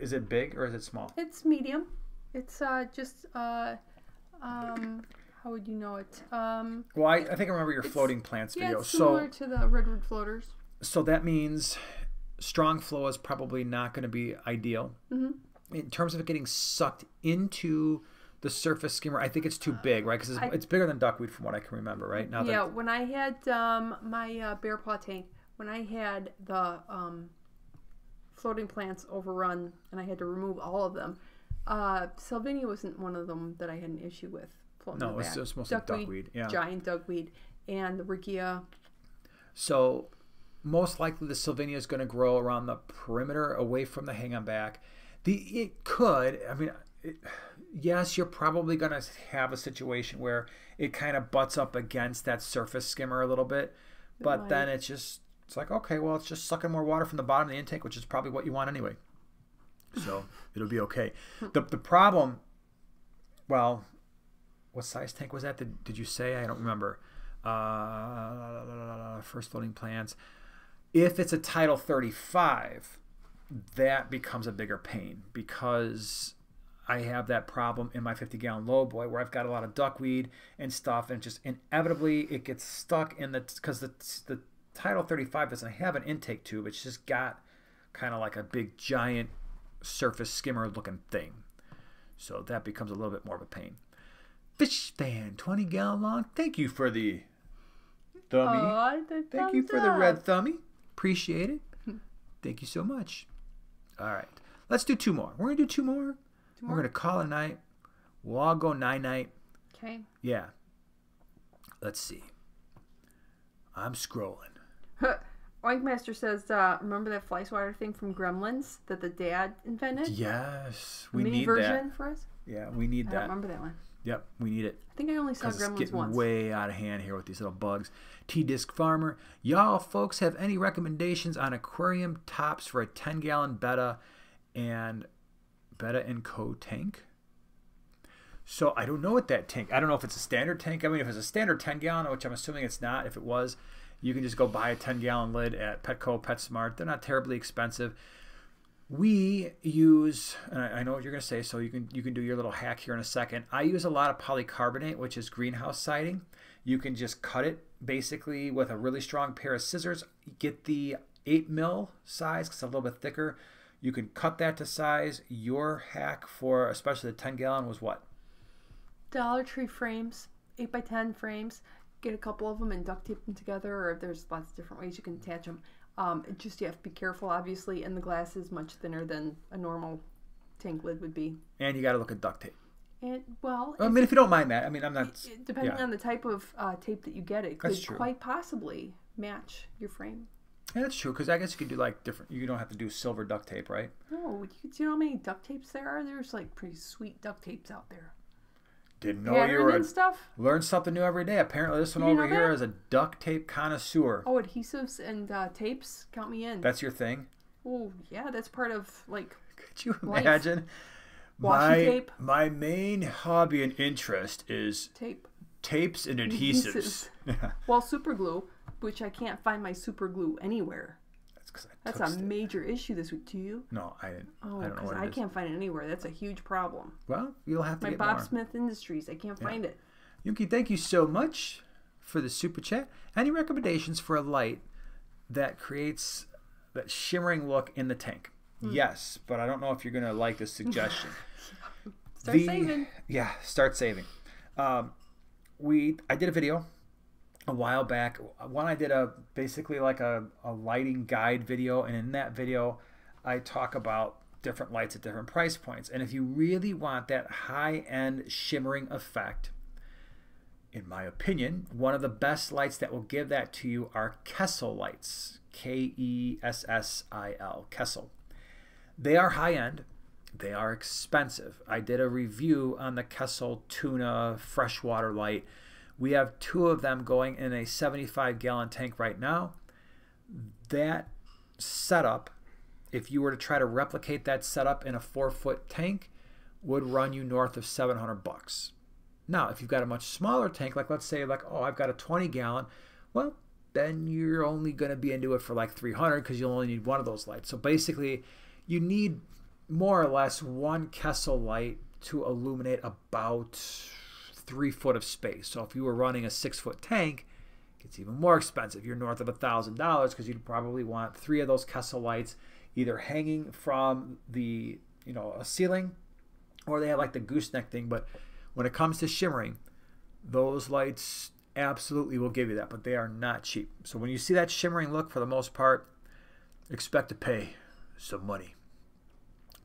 Is it big or is it small? It's medium. It's uh just uh um how would you know it? Um Well, I, I think I remember your floating plants yeah, video. it's similar So to the red root floaters. so that means strong flow is probably not going to be ideal. Mhm. In terms of it getting sucked into the surface skimmer, I think it's too big, right? Because it's, it's bigger than duckweed from what I can remember, right? Now yeah, when I had um my uh, bear paw tank, when I had the um floating plants overrun and I had to remove all of them, uh Salvinia wasn't one of them that I had an issue with. Floating No, the it's mostly duckweed, yeah. Giant duckweed and the Riccia So most likely the Salvinia is going to grow around the perimeter away from the hang on back. The it could, I mean, it, yes, you're probably going to have a situation where it kind of butts up against that surface skimmer a little bit, but might. then it's just it's like okay, well, it's just sucking more water from the bottom of the intake, which is probably what you want anyway. So it'll be okay. The the problem, well, what size tank was that? Did, did you say? I don't remember. Uh, first floating plants. If it's a Tidal 35, that becomes a bigger pain because I have that problem in my 50 gallon low boy where I've got a lot of duckweed and stuff, and just inevitably it gets stuck in the because the the Tidal 35 doesn't have an intake tube. It's just got kind of like a big giant surface skimmer looking thing. So that becomes a little bit more of a pain. Fish fan, 20 gallon long. Thank you for the thummy. The Thank you for the red thummy. Appreciate it. Thank you so much. All right. Let's do two more. We're going to do two more. We're going to call it a night. We'll all go night night. Okay. Yeah. Let's see. I'm scrolling. Oinkmaster says, uh, remember that fly swatter thing from Gremlins that the dad invented? Yes. The We mini need version that. for us? Yeah, we need I that. remember that one. Yep, we need it. I think I only saw because it's getting once. way out of hand here with these little bugs. T Disc Farmer, y'all folks have any recommendations on aquarium tops for a 10 gallon Betta and Betta and Co tank? So I don't know what that tank. I don't know if it's a standard tank. I mean, if it's a standard 10 gallon, which I'm assuming it's not. If it was, you can just go buy a 10 gallon lid at Petco, PetSmart. They're not terribly expensive. We use, and I I know what you're going to say, so you can you can do your little hack here in a second. I use a lot of polycarbonate, which is greenhouse siding. You can just cut it basically with a really strong pair of scissors. Get the eight mil size, 'cause it's a little bit thicker. You can cut that to size. Your hack for especially the 10 gallon was what? Dollar Tree frames, 8 by 10 frames. Get a couple of them and duct tape them together, or there's lots of different ways you can attach them. Um, just you have to be careful, obviously, and the glass is much thinner than a normal tank lid would be. And you got to look at duct tape. And well, I mean, if you don't mind that, I mean, I'm not. it- depending yeah. on the type of uh, tape that you get, it could quite possibly match your frame. Yeah, that's true because I guess you could do like different. You don't have to do silver duct tape, right? No, you, do you know how many duct tapes there are? There's like pretty sweet duct tapes out there. Didn't know you were. A, stuff. learn something new every day. Apparently, this one You over here that? is a duct tape connoisseur. Oh, adhesives and uh, tapes. Count me in. That's your thing. oh, yeah, that's part of like Could you imagine? My tape. my main hobby and interest is tape. tapes and adhesives. Yeah, Well, super glue, which I can't find my super glue anywhere. That's because I That's a major issue this week. Do you? No, I didn't. Oh, I because I can't find it anywhere. That's a huge problem. Well, you'll have to My Bob more. Smith Industries. I can't find it. Yuki, thank you so much for the super chat. Any recommendations for a light that creates that shimmering look in the tank? Hmm. Yes, but I don't know if you're going to like this suggestion. Start The- saving. Yeah, start saving. Um, we I did a video a while back. One I did a basically like a, a lighting guide video, and in that video, I talk about different lights at different price points. And if you really want that high end shimmering effect, in my opinion, one of the best lights that will give that to you are Kessil lights. K E S S I L. Kessil. They are high end. They are expensive. I did a review on the Kessil Tuna freshwater light. We have two of them going in a 75 gallon tank right now. That setup, if you were to try to replicate that setup in a four foot tank, would run you north of 700 bucks. Now, if you've got a much smaller tank, like let's say like, oh, I've got a 20 gallon, well, then you're only going to be into it for like 300 because you'll only need one of those lights. So basically, you need more or less one Kessil light to illuminate about three foot of space. So if you were running a six foot tank, it's even more expensive. You're north of a thousand dollars because you'd probably want three of those Kessil lights either hanging from the you know a ceiling, or they have like the gooseneck thing. But when it comes to shimmering, those lights absolutely will give you that, but they are not cheap. So when you see that shimmering look, for the most part, expect to pay some money.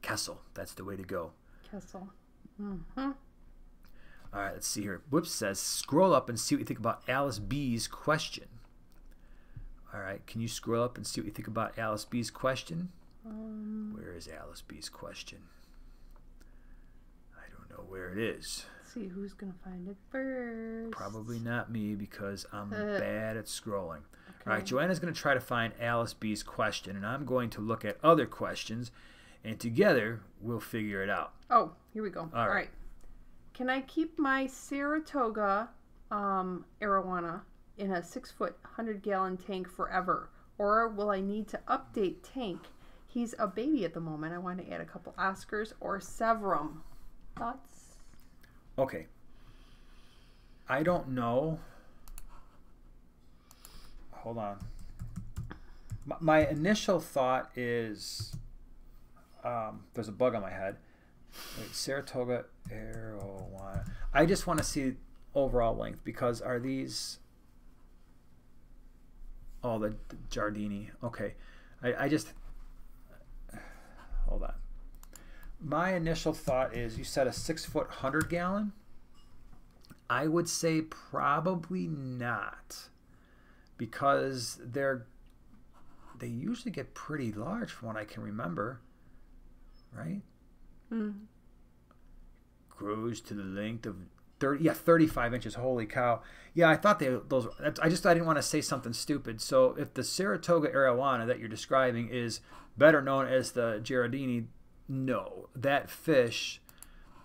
Kessil, that's the way to go. Kessil. Mm-hmm. Let's see here. Whoops says, scroll up and see what you think about Alice B's question. All right, can you scroll up and see what you think about Alice B's question? Um, where is Alice B's question? I don't know where it is. Let's see who's going to find it first. Probably not me because I'm uh, bad at scrolling. Okay. All right, Joanna's going to try to find Alice B's question, and I'm going to look at other questions, and together we'll figure it out. Oh, here we go. All right. All right. Can I keep my Saratoga um, arowana in a six foot, 100 gallon tank forever? Or will I need to update tank? He's a baby at the moment. I want to add a couple Oscars or Severum. Thoughts? Okay. I don't know. Hold on. My, my initial thought is um, there's a bug on my head. Wait, Saratoga Arowana. I just want to see overall length because are these. Oh, the, Jardini. Okay. I, I just. Hold on. My initial thought is you said a six foot 100 gallon. I would say probably not because they're they usually get pretty large from what I can remember, right? Mm. Grows to the length of 30, yeah, 35 inches. Holy cow. Yeah, I thought they those. I just I didn't want to say something stupid. So if the Saratoga arowana that you're describing is better known as the Jardini, no, that fish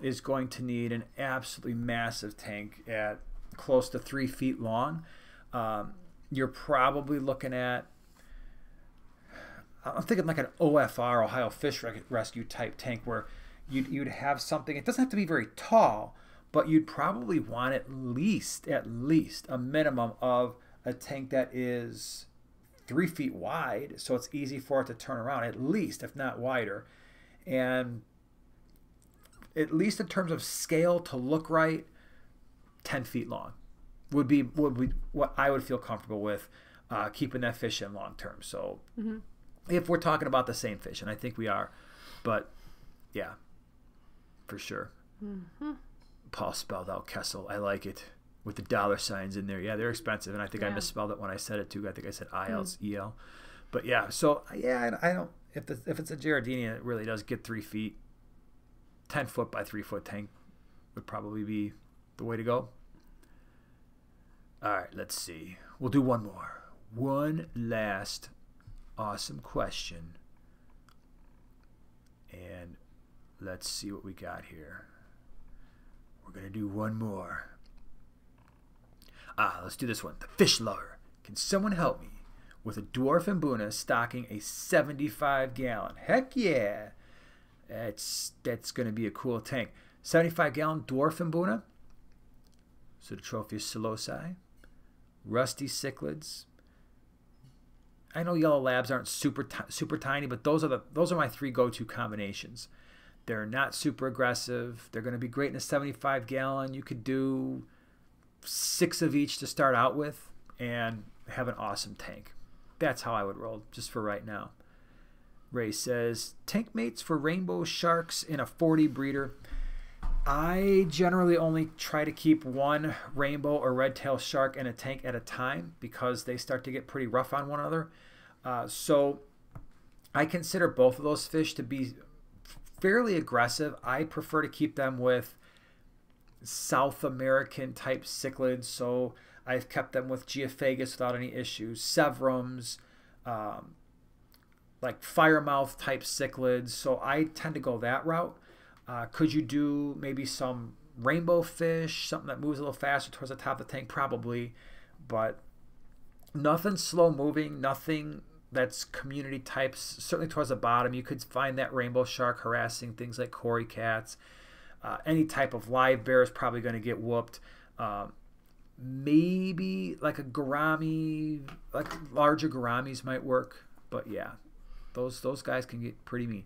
is going to need an absolutely massive tank at close to three feet long. Um, you're probably looking at I'm thinking like an OFR Ohio Fish Rescue type tank where you'd, you'd have something. It doesn't have to be very tall, but you'd probably want at least at least a minimum of a tank that is three feet wide, so it's easy for it to turn around. At least, if not wider, and at least in terms of scale to look right, ten feet long would be would be what I would feel comfortable with uh, keeping that fish in long term. So. Mm-hmm if we're talking about the same fish, and I think we are, but yeah, for sure. Mm-hmm. Paul spelled out Kessel. I like it with the dollar signs in there. Yeah, they're expensive, and I think yeah. I misspelled it when I said it too. I think I said IELTS mm. EL, but yeah. So yeah, I, I don't. If the, if it's a Jardini, it really does get three feet. Ten foot by three foot tank would probably be the way to go. All right, let's see. We'll do one more. One last awesome question. And let's see what we got here. We're going to do one more. Ah, let's do this one. The fish lover. Can someone help me with a dwarf Mbuna stocking a 75 gallon? Heck yeah. That's that's going to be a cool tank. 75 gallon dwarf Mbuna. So the trophy is. Rusty cichlids. I know yellow labs aren't super super tiny, but those are the those are my three go-to combinations. They're not super aggressive. They're going to be great in a 75 gallon. You could do six of each to start out with. and have an awesome tank. That's how I would roll, just for right now. Ray says, tank mates for rainbow sharks in a 40 breeder. I generally only try to keep one rainbow or red tail shark in a tank at a time because they start to get pretty rough on one another. Uh, so I consider both of those fish to be fairly aggressive. I prefer to keep them with South American type cichlids. So I've kept them with Geophagus without any issues. Severums, um, like firemouth type cichlids. So I tend to go that route. Uh, could you do maybe some rainbow fish, something that moves a little faster towards the top of the tank? Probably, but nothing slow moving, nothing that's community types. Certainly towards the bottom, you could find that rainbow shark harassing things like cory cats. Uh, any type of live bear is probably going to get whooped. Um, maybe like a gourami, like larger gouramis might work, but yeah, those those guys can get pretty mean.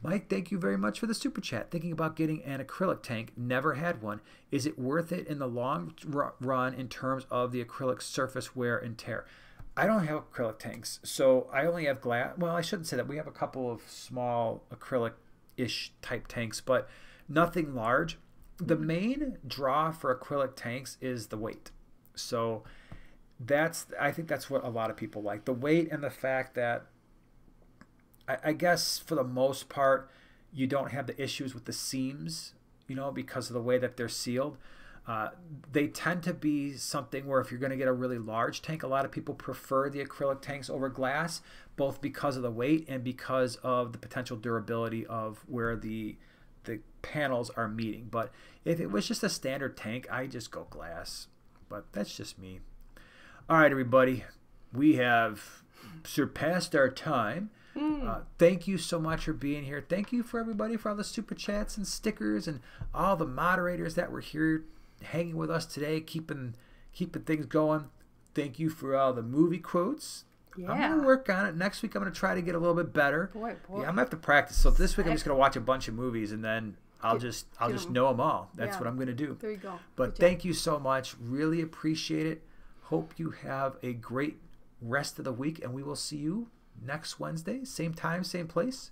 Mike, thank you very much for the super chat. Thinking about getting an acrylic tank, never had one. Is it worth it in the long run in terms of the acrylic surface wear and tear? I don't have acrylic tanks, so I only have glass. Well, I shouldn't say that. We have a couple of small acrylic ish type tanks, but nothing large. The main draw for acrylic tanks is the weight. So that's I think that's what a lot of people like. The weight and the fact that I, I guess for the most part, you don't have the issues with the seams, you know, because of the way that they're sealed. Uh, they tend to be something where if you're going to get a really large tank, a lot of people prefer the acrylic tanks over glass, both because of the weight and because of the potential durability of where the the panels are meeting. But if it was just a standard tank, I just go glass. But that's just me. All right, everybody, we have surpassed our time. Mm. Uh, thank you so much for being here. Thank you for everybody for all the super chats and stickers and all the moderators that were here hanging with us today, keeping keeping things going. Thank you for all the movie quotes. Yeah. I'm gonna work on it. Next week I'm gonna try to get a little bit better. Boy, boy. Yeah, I'm gonna have to practice. So this week I'm just gonna watch a bunch of movies and then I'll get, just I'll just them. know them all. That's yeah. what I'm gonna do. There you go. But thank you so much. Really appreciate it. Hope you have a great rest of the week, and we will see you next Wednesday, same time, same place.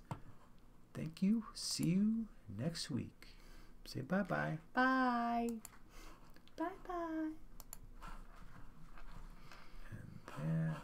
Thank you. See you next week. Say bye-bye. Bye. Bye-bye. And that